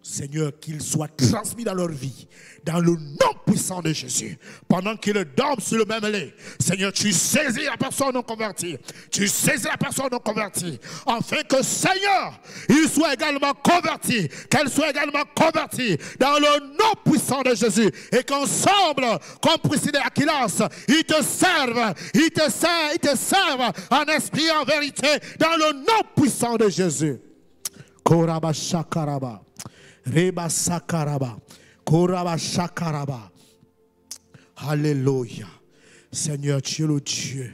Seigneur, qu'il soit transmis dans leur vie, dans le nom puissant de Jésus. Pendant qu'ils dorment sur le même lit, Seigneur, tu saisis la personne non convertie. Tu saisis la personne non convertie. Afin que, Seigneur, il soit également converti, qu'elle soit également convertie dans le nom puissant de Jésus. Et qu'ensemble, comme Priscille et Aquilas, ils te servent, ils te servent, ils te servent en esprit en vérité dans le nom puissant de Jésus. Reba sakaraba. Koraba shakaraba. Alléluia. Seigneur, tu es le Dieu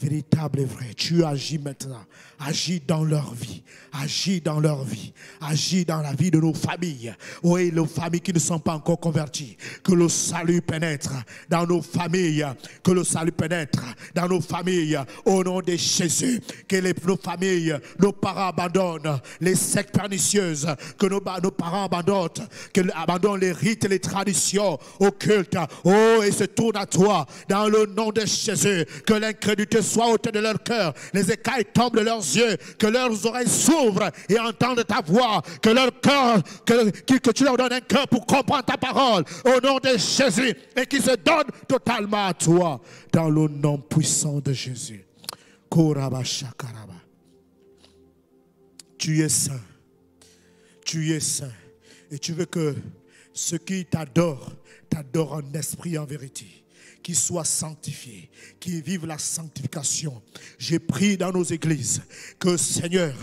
véritable et vrai. Tu agis maintenant. Agis dans leur vie. Agis dans leur vie. Agis dans la vie de nos familles. Oui, nos familles qui ne sont pas encore converties. Que le salut pénètre dans nos familles. Que le salut pénètre dans nos familles. Au nom de Jésus. Que nos familles, nos parents abandonnent les sectes pernicieuses. Que nos, parents abandonnent, abandonnent les rites et les traditions occultes. Oh, et se tournent à toi dans le nom de Jésus. Que l'incrédulité soit ôtée de leur cœur. Les écailles tombent de leurs Que leurs oreilles s'ouvrent et entendent ta voix. Que leur cœur, que, tu leur donnes un cœur pour comprendre ta parole. Au nom de Jésus. Et qu'ils se donnent totalement à toi. Dans le nom puissant de Jésus. Tu es saint. Tu es saint. Et tu veux que ceux qui t'adorent, t'adorent en esprit en vérité qu'ils soient sanctifiés, qu'ils vivent la sanctification. J'ai pris dans nos églises que, Seigneur,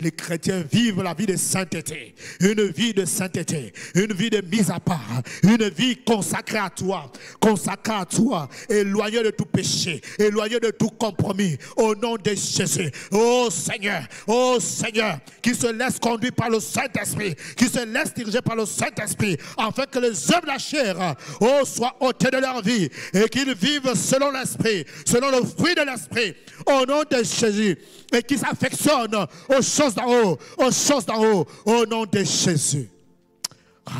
les chrétiens vivent la vie de sainteté, une vie de sainteté, une vie de mise à part, une vie consacrée à toi, consacrée à toi, éloignée de tout péché, éloignée de tout compromis, au nom de Jésus. Oh Seigneur, oh Seigneur, qui se laisse conduire par le Saint-Esprit, qui se laisse diriger par le Saint-Esprit, afin que les hommes de la chair, oh, soient ôtés de leur vie qu'ils vivent selon l'esprit, selon le fruit de l'esprit, au nom de Jésus, et qu'ils s'affectionnent aux choses d'en haut, aux choses d'en haut, au nom de Jésus.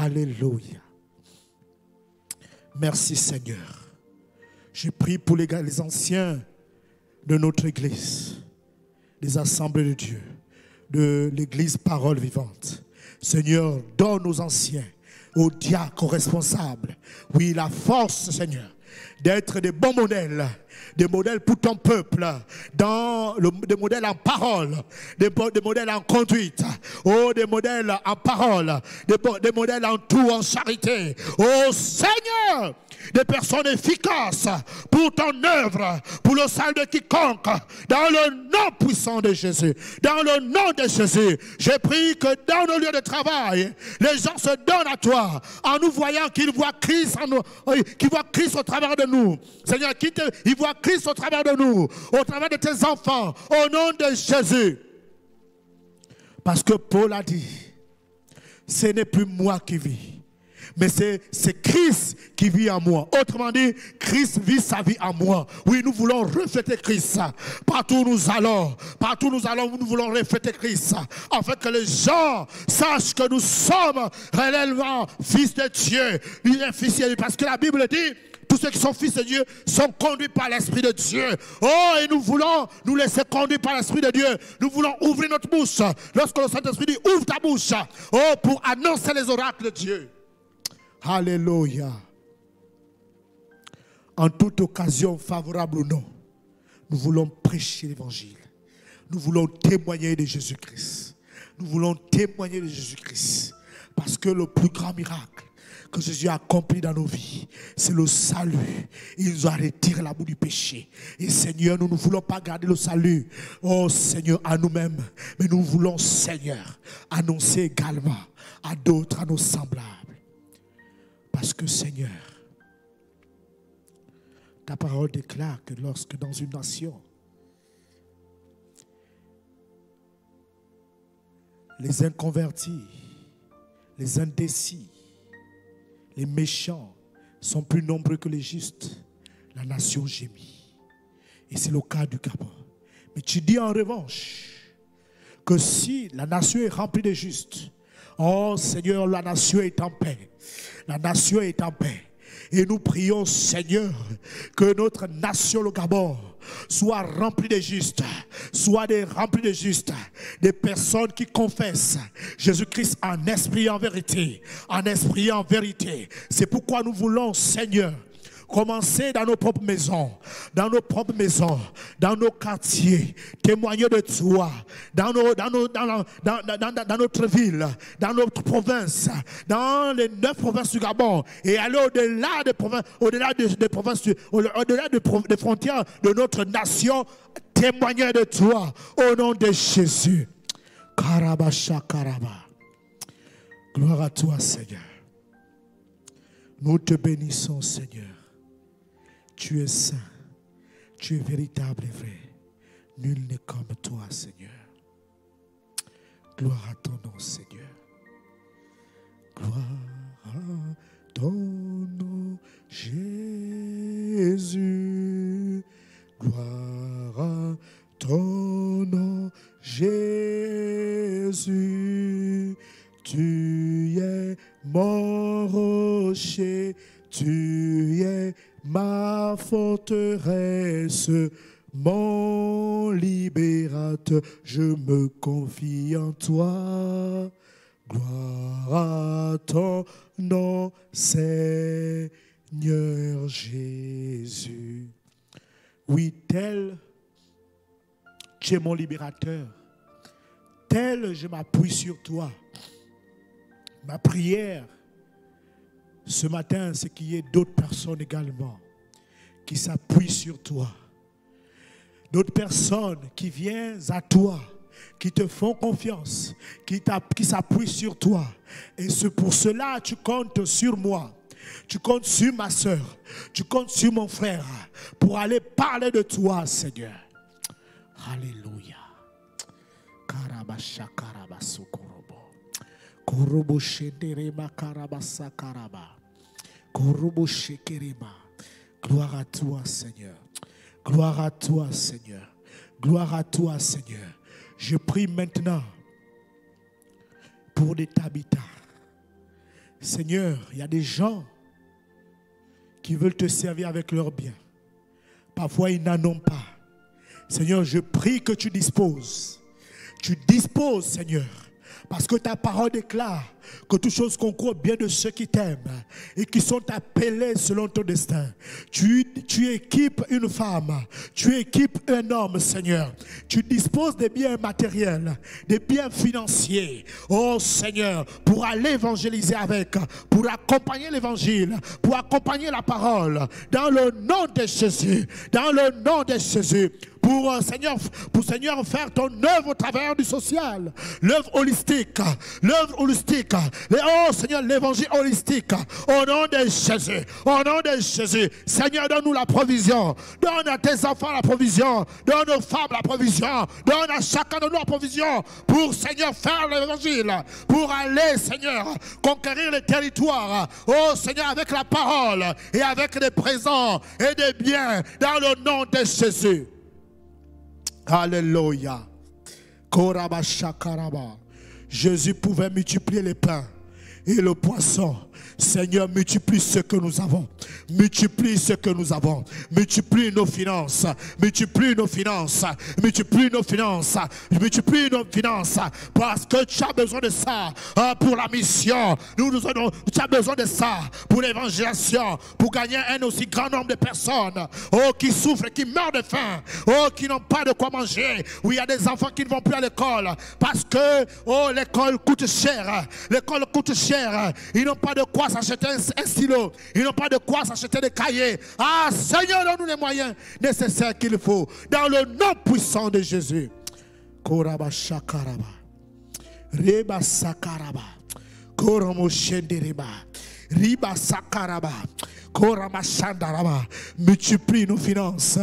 Alléluia. Merci Seigneur. Je prie pour les, les anciens de notre Église, des assemblées de Dieu, de l'Église Parole Vivante. Seigneur, donne aux anciens, aux diacres, responsables, oui, la force, Seigneur, d'être des bons modèles, des modèles pour ton peuple, dans le, des modèles en parole, des, modèles en conduite, oh, des modèles en parole, des, des modèles en tout, en charité. Oh Seigneur, des personnes efficaces pour ton œuvre, pour le salut de quiconque, dans le nom puissant de Jésus, dans le nom de Jésus. J'ai prie que dans nos lieux de travail, les gens se donnent à toi en nous voyant qu'ils voient Christ, en nous, qu'ils voient Christ au travers de nous. Seigneur, qu'ils voient Christ au travers de nous, au travers de tes enfants, au nom de Jésus. Parce que Paul a dit, ce n'est plus moi qui vis mais c'est Christ qui vit en moi. Autrement dit, Christ vit sa vie en moi. Oui, nous voulons refléter Christ. Partout où nous allons, partout où nous allons, nous voulons refléter Christ. Afin que les gens sachent que nous sommes réellement fils de Dieu. Fils de Dieu. Parce que la Bible dit, tous ceux qui sont fils de Dieu sont conduits par l'Esprit de Dieu. Oh, et nous voulons nous laisser conduire par l'Esprit de Dieu. Nous voulons ouvrir notre bouche. Lorsque le Saint-Esprit dit, ouvre ta bouche. Oh, pour annoncer les oracles de Dieu. Alléluia. En toute occasion, favorable ou non, nous voulons prêcher l'évangile. Nous voulons témoigner de Jésus-Christ. Nous voulons témoigner de Jésus-Christ. Parce que le plus grand miracle que Jésus a accompli dans nos vies, c'est le salut. Il nous a retiré l'amour du péché. Et Seigneur, nous ne voulons pas garder le salut, oh Seigneur, à nous-mêmes, mais nous voulons, Seigneur, annoncer également à d'autres, à nos semblables. Parce que Seigneur, ta parole déclare que lorsque dans une nation, les inconvertis, les indécis, les méchants sont plus nombreux que les justes, la nation gémit. Et c'est le cas du Gabon. Mais tu dis en revanche que si la nation est remplie de justes, oh Seigneur, la nation est en paix. La nation est en paix. Et nous prions, Seigneur, que notre nation, le Gabon, soit remplie de justes, soit des remplis de justes, des personnes qui confessent Jésus-Christ en esprit et en vérité, en esprit et en vérité. C'est pourquoi nous voulons, Seigneur, Commencer dans nos propres maisons, dans nos propres maisons, dans nos quartiers, témoigner de toi, dans, notre ville, dans notre province, dans les neuf provinces du Gabon, et aller au-delà des provinces, au-delà des, provinces, au-delà des, frontières de notre nation, témoigner de toi au nom de Jésus. Karabasha Karaba. Gloire à toi, Seigneur. Nous te bénissons, Seigneur. Tu es saint, tu es véritable et vrai. Nul n'est comme toi, Seigneur. Gloire à ton nom, Seigneur. Gloire à ton nom, Jésus. Gloire à ton nom, Jésus. Tu es mon rocher, tu es ma forteresse, mon libérateur, je me confie en toi. Gloire à ton nom, Seigneur Jésus. Oui, tel tu es mon libérateur, tel je m'appuie sur toi. Ma prière ce matin, c'est qu'il y ait d'autres personnes également qui s'appuient sur toi. D'autres personnes qui viennent à toi, qui te font confiance, qui, qui s'appuient sur toi. Et c'est pour cela tu comptes sur moi. Tu comptes sur ma soeur. Tu comptes sur mon frère pour aller parler de toi, Seigneur. Alléluia. Karabasha Korobo karabasa karaba. Gloire à toi, Seigneur. Gloire à toi, Seigneur. Gloire à toi, Seigneur. Je prie maintenant pour des tabitas. Seigneur, il y a des gens qui veulent te servir avec leurs biens. Parfois, ils n'en ont pas. Seigneur, je prie que tu disposes. Tu disposes, Seigneur. Parce que ta parole déclare que toutes choses concourent bien de ceux qui t'aiment et qui sont appelés selon ton destin. Tu, tu équipes une femme, tu équipes un homme, Seigneur. Tu disposes des biens matériels, des biens financiers, oh Seigneur, pour aller évangéliser avec, pour accompagner l'évangile, pour accompagner la parole, dans le nom de Jésus, dans le nom de Jésus pour euh, Seigneur, pour Seigneur faire ton œuvre au travers du social, l'œuvre holistique, l'œuvre holistique, oh Seigneur, l'évangile holistique, au nom de Jésus, au nom de Jésus, Seigneur, donne-nous la provision, donne à tes enfants la provision, donne aux femmes la provision, donne à chacun de nous la provision pour Seigneur faire l'évangile, pour aller Seigneur conquérir les territoires, oh Seigneur, avec la parole et avec des présents et des biens. Dans le nom de Jésus. Alléluia. Jésus pouvait multiplier les pains et le poisson Seigneur, multiplie ce que nous avons. Multiplie ce que nous avons. Multiplie nos finances. Multiplie nos finances. Multiplie nos finances. Multiplie nos finances. Parce que tu as besoin de ça hein, pour la mission. Nous, nous avons, tu as besoin de ça pour l'évangélisation. Pour gagner un aussi grand nombre de personnes. Oh, qui souffrent, qui meurent de faim. Oh, qui n'ont pas de quoi manger. Où il y a des enfants qui ne vont plus à l'école. Parce que, oh, l'école coûte cher. L'école coûte cher. Ils n'ont pas de quoi s'acheter un, stylo? Ils n'ont pas de quoi s'acheter des cahiers. Ah, Seigneur, donne-nous les moyens nécessaires qu'il faut. Dans le nom puissant de Jésus. Koraba shakaraba. Reba sakaraba. Koromo shendereba. Riba Sakaraba. Multiplie nos finances.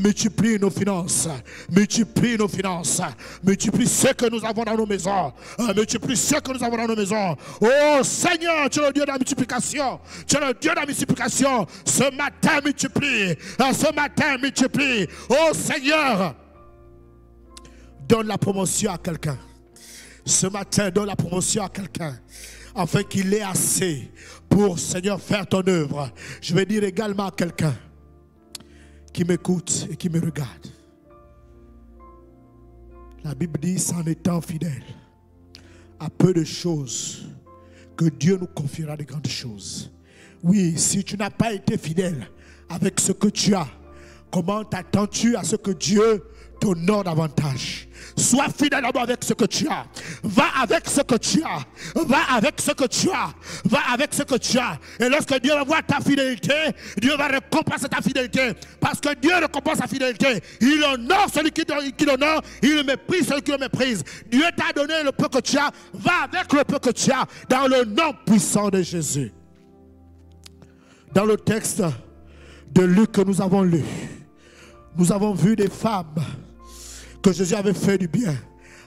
Multiplie nos finances. Multiplie nos finances. Multiplie ce que nous avons dans nos maisons. Multiplie ce que nous avons dans nos maisons. Oh Seigneur, tu es le Dieu de la multiplication. Tu es le Dieu de la multiplication. Ce matin, multiplie. Ce matin, multiplie. Oh Seigneur, donne la promotion à quelqu'un. Ce matin, donne la promotion à quelqu'un afin qu'il ait assez pour, Seigneur, faire ton œuvre. Je vais dire également à quelqu'un qui m'écoute et qui me regarde. La Bible dit, en étant fidèle à peu de choses, que Dieu nous confiera de grandes choses. Oui, si tu n'as pas été fidèle avec ce que tu as, comment t'attends-tu à ce que Dieu t'honore davantage Sois fidèle avec ce que tu as. Va avec ce que tu as. Va avec ce que tu as. Va avec ce que tu as. Et lorsque Dieu va voir ta fidélité, Dieu va récompenser ta fidélité. Parce que Dieu récompense ta fidélité. Il honore celui qui, qui l'honore. Il méprise celui qui le méprise. Dieu t'a donné le peu que tu as. Va avec le peu que tu as. Dans le nom puissant de Jésus. Dans le texte de Luc que nous avons lu, nous avons vu des femmes que Jésus avait fait du bien.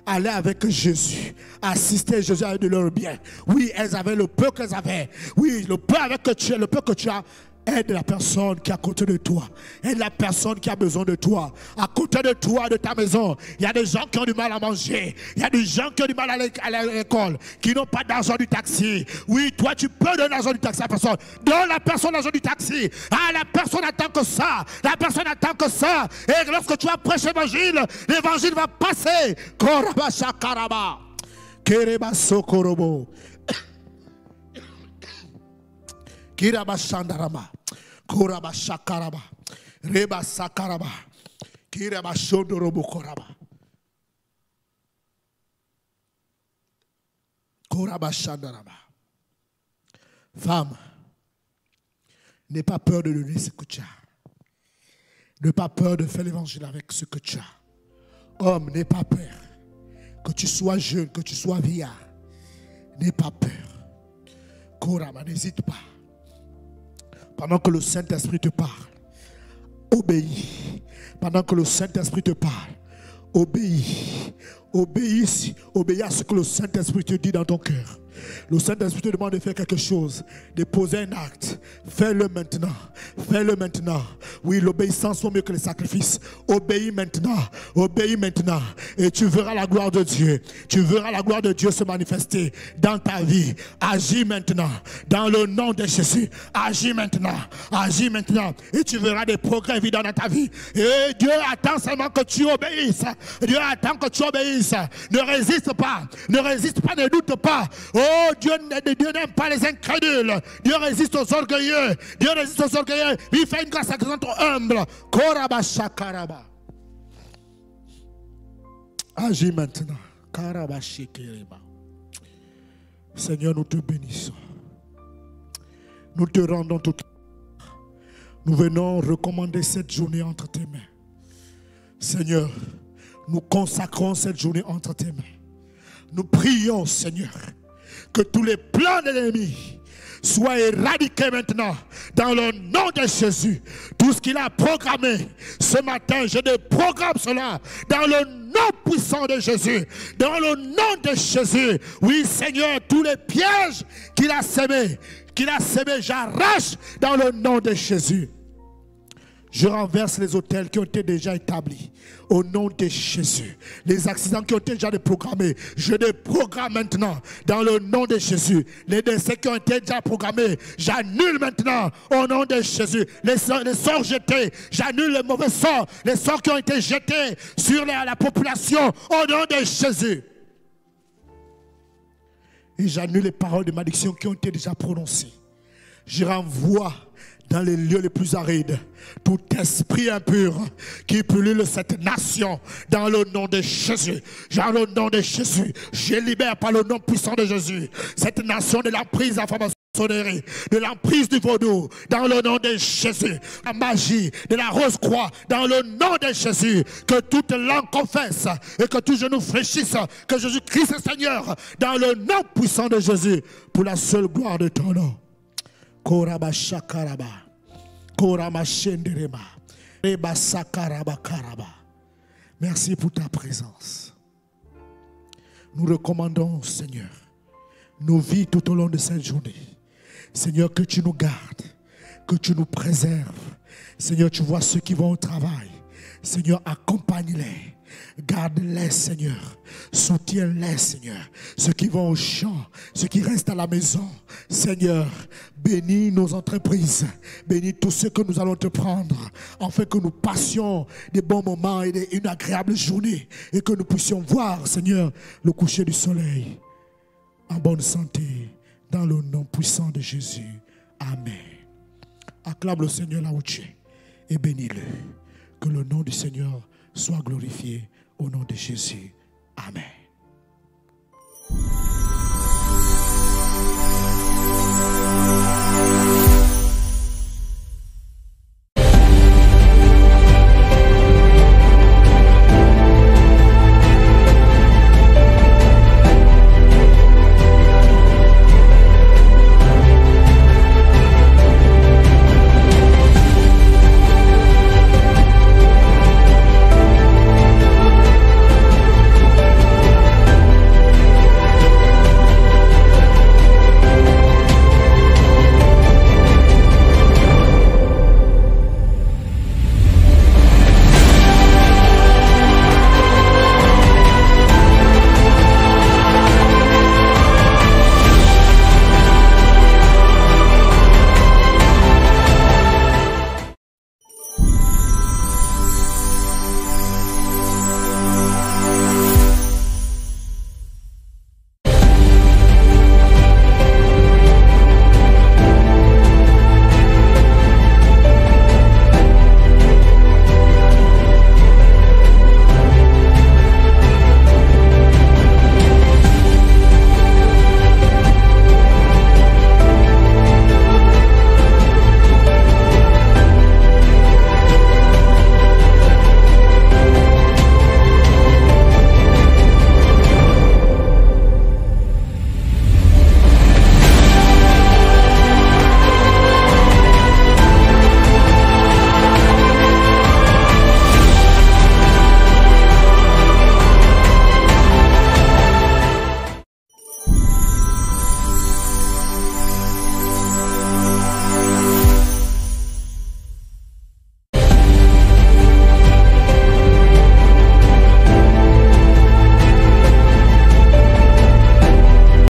Aller avec Jésus, assister Jésus à de leur bien. Oui, elles avaient le peu qu'elles avaient. Oui, le peu avec que tu le peu que tu as, Aide la personne qui est à côté de toi. Aide la personne qui a besoin de toi. À côté de toi, de ta maison, il y a des gens qui ont du mal à manger. Il y a des gens qui ont du mal à l'école, qui n'ont pas d'argent du taxi. Oui, toi, tu peux donner l'argent du taxi à la personne. Donne la personne l'argent du taxi. Ah, la personne attend que ça. La personne attend que ça. Et lorsque tu vas prêcher l'évangile, l'évangile va passer. Koraba shakaraba. Kereba sokorobo. Kiraba Shandarama. Kuraba Shakaraba. Reba Sakaraba. Kiraba Shodorobo Koraba. Kuraba Shandarama. Femme, n'aie pas peur de donner ce que tu as. N'aie pas peur de faire l'évangile avec ce que tu as. Homme, n'aie pas peur. Que tu sois jeune, que tu sois vieillard. N'aie pas peur. Koraba, n'hésite pas pendant que le Saint-Esprit te parle, obéis. Pendant que le Saint-Esprit te parle, obéis. Obéis, obéis à ce que le Saint-Esprit te dit dans ton cœur. Le Saint-Esprit te demande de faire quelque chose, de poser un acte. Fais-le maintenant. Fais-le maintenant. Oui, l'obéissance vaut mieux que le sacrifice. Obéis maintenant. Obéis maintenant. Et tu verras la gloire de Dieu. Tu verras la gloire de Dieu se manifester dans ta vie. Agis maintenant. Dans le nom de Jésus. Agis maintenant. Agis maintenant. Et tu verras des progrès évidents dans ta vie. Et Dieu attend seulement que tu obéisses. Dieu attend que tu obéisses. Ne résiste pas. Ne résiste pas, ne doute pas. Oh, Dieu, Dieu n'aime pas les incrédules. Dieu résiste aux orgueilleux. Dieu résiste aux orgueilleux. Il fait une grâce à aux humbles. Koraba shakaraba. Agis maintenant. Seigneur, nous te bénissons. Nous te rendons tout. Nous venons recommander cette journée entre tes mains. Seigneur, nous consacrons cette journée entre tes mains. Nous prions, Seigneur, que tous les plans de l'ennemi soient éradiqués maintenant dans le nom de Jésus. Tout ce qu'il a programmé ce matin, je déprogramme cela dans le nom puissant de Jésus. Dans le nom de Jésus. Oui, Seigneur, tous les pièges qu'il a semés, qu'il a semés, j'arrache dans le nom de Jésus. Je renverse les hôtels qui ont été déjà établis. Au nom de Jésus. Les accidents qui ont été déjà déprogrammés, je les programme maintenant. Dans le nom de Jésus. Les décès qui ont été déjà programmés, j'annule maintenant. Au nom de Jésus. Les sorts, jetés, j'annule les mauvais sorts. Les sorts qui ont été jetés sur la, la population. Au nom de Jésus. Et j'annule les paroles de malédiction qui ont été déjà prononcées. Je renvoie dans les lieux les plus arides. Tout esprit impur qui pullule cette nation dans le nom de Jésus. Dans le nom de Jésus. Je libère par le nom puissant de Jésus cette nation de la franc-maçonnerie, de l'emprise du vaudou, dans le nom de Jésus. La magie de la rose croix, dans le nom de Jésus. Que toute langue confesse et que tout genou fléchisse. Que Jésus-Christ est Seigneur, dans le nom puissant de Jésus, pour la seule gloire de ton nom. Koraba shakaraba. Merci pour ta présence. Nous recommandons, Seigneur, nos vies tout au long de cette journée. Seigneur, que tu nous gardes, que tu nous préserves. Seigneur, tu vois ceux qui vont au travail. Seigneur, accompagne-les. Garde-les, Seigneur. Soutiens-les, Seigneur. Ceux qui vont au champ, ceux qui restent à la maison. Seigneur, bénis nos entreprises. Bénis tous ceux que nous allons te prendre. Afin que nous passions des bons moments et une agréable journée. Et que nous puissions voir, Seigneur, le coucher du soleil en bonne santé. Dans le nom puissant de Jésus. Amen. Acclame le Seigneur là où tu es et bénis-le. Que le nom du Seigneur soit glorifié au nom de Jésus. Amen.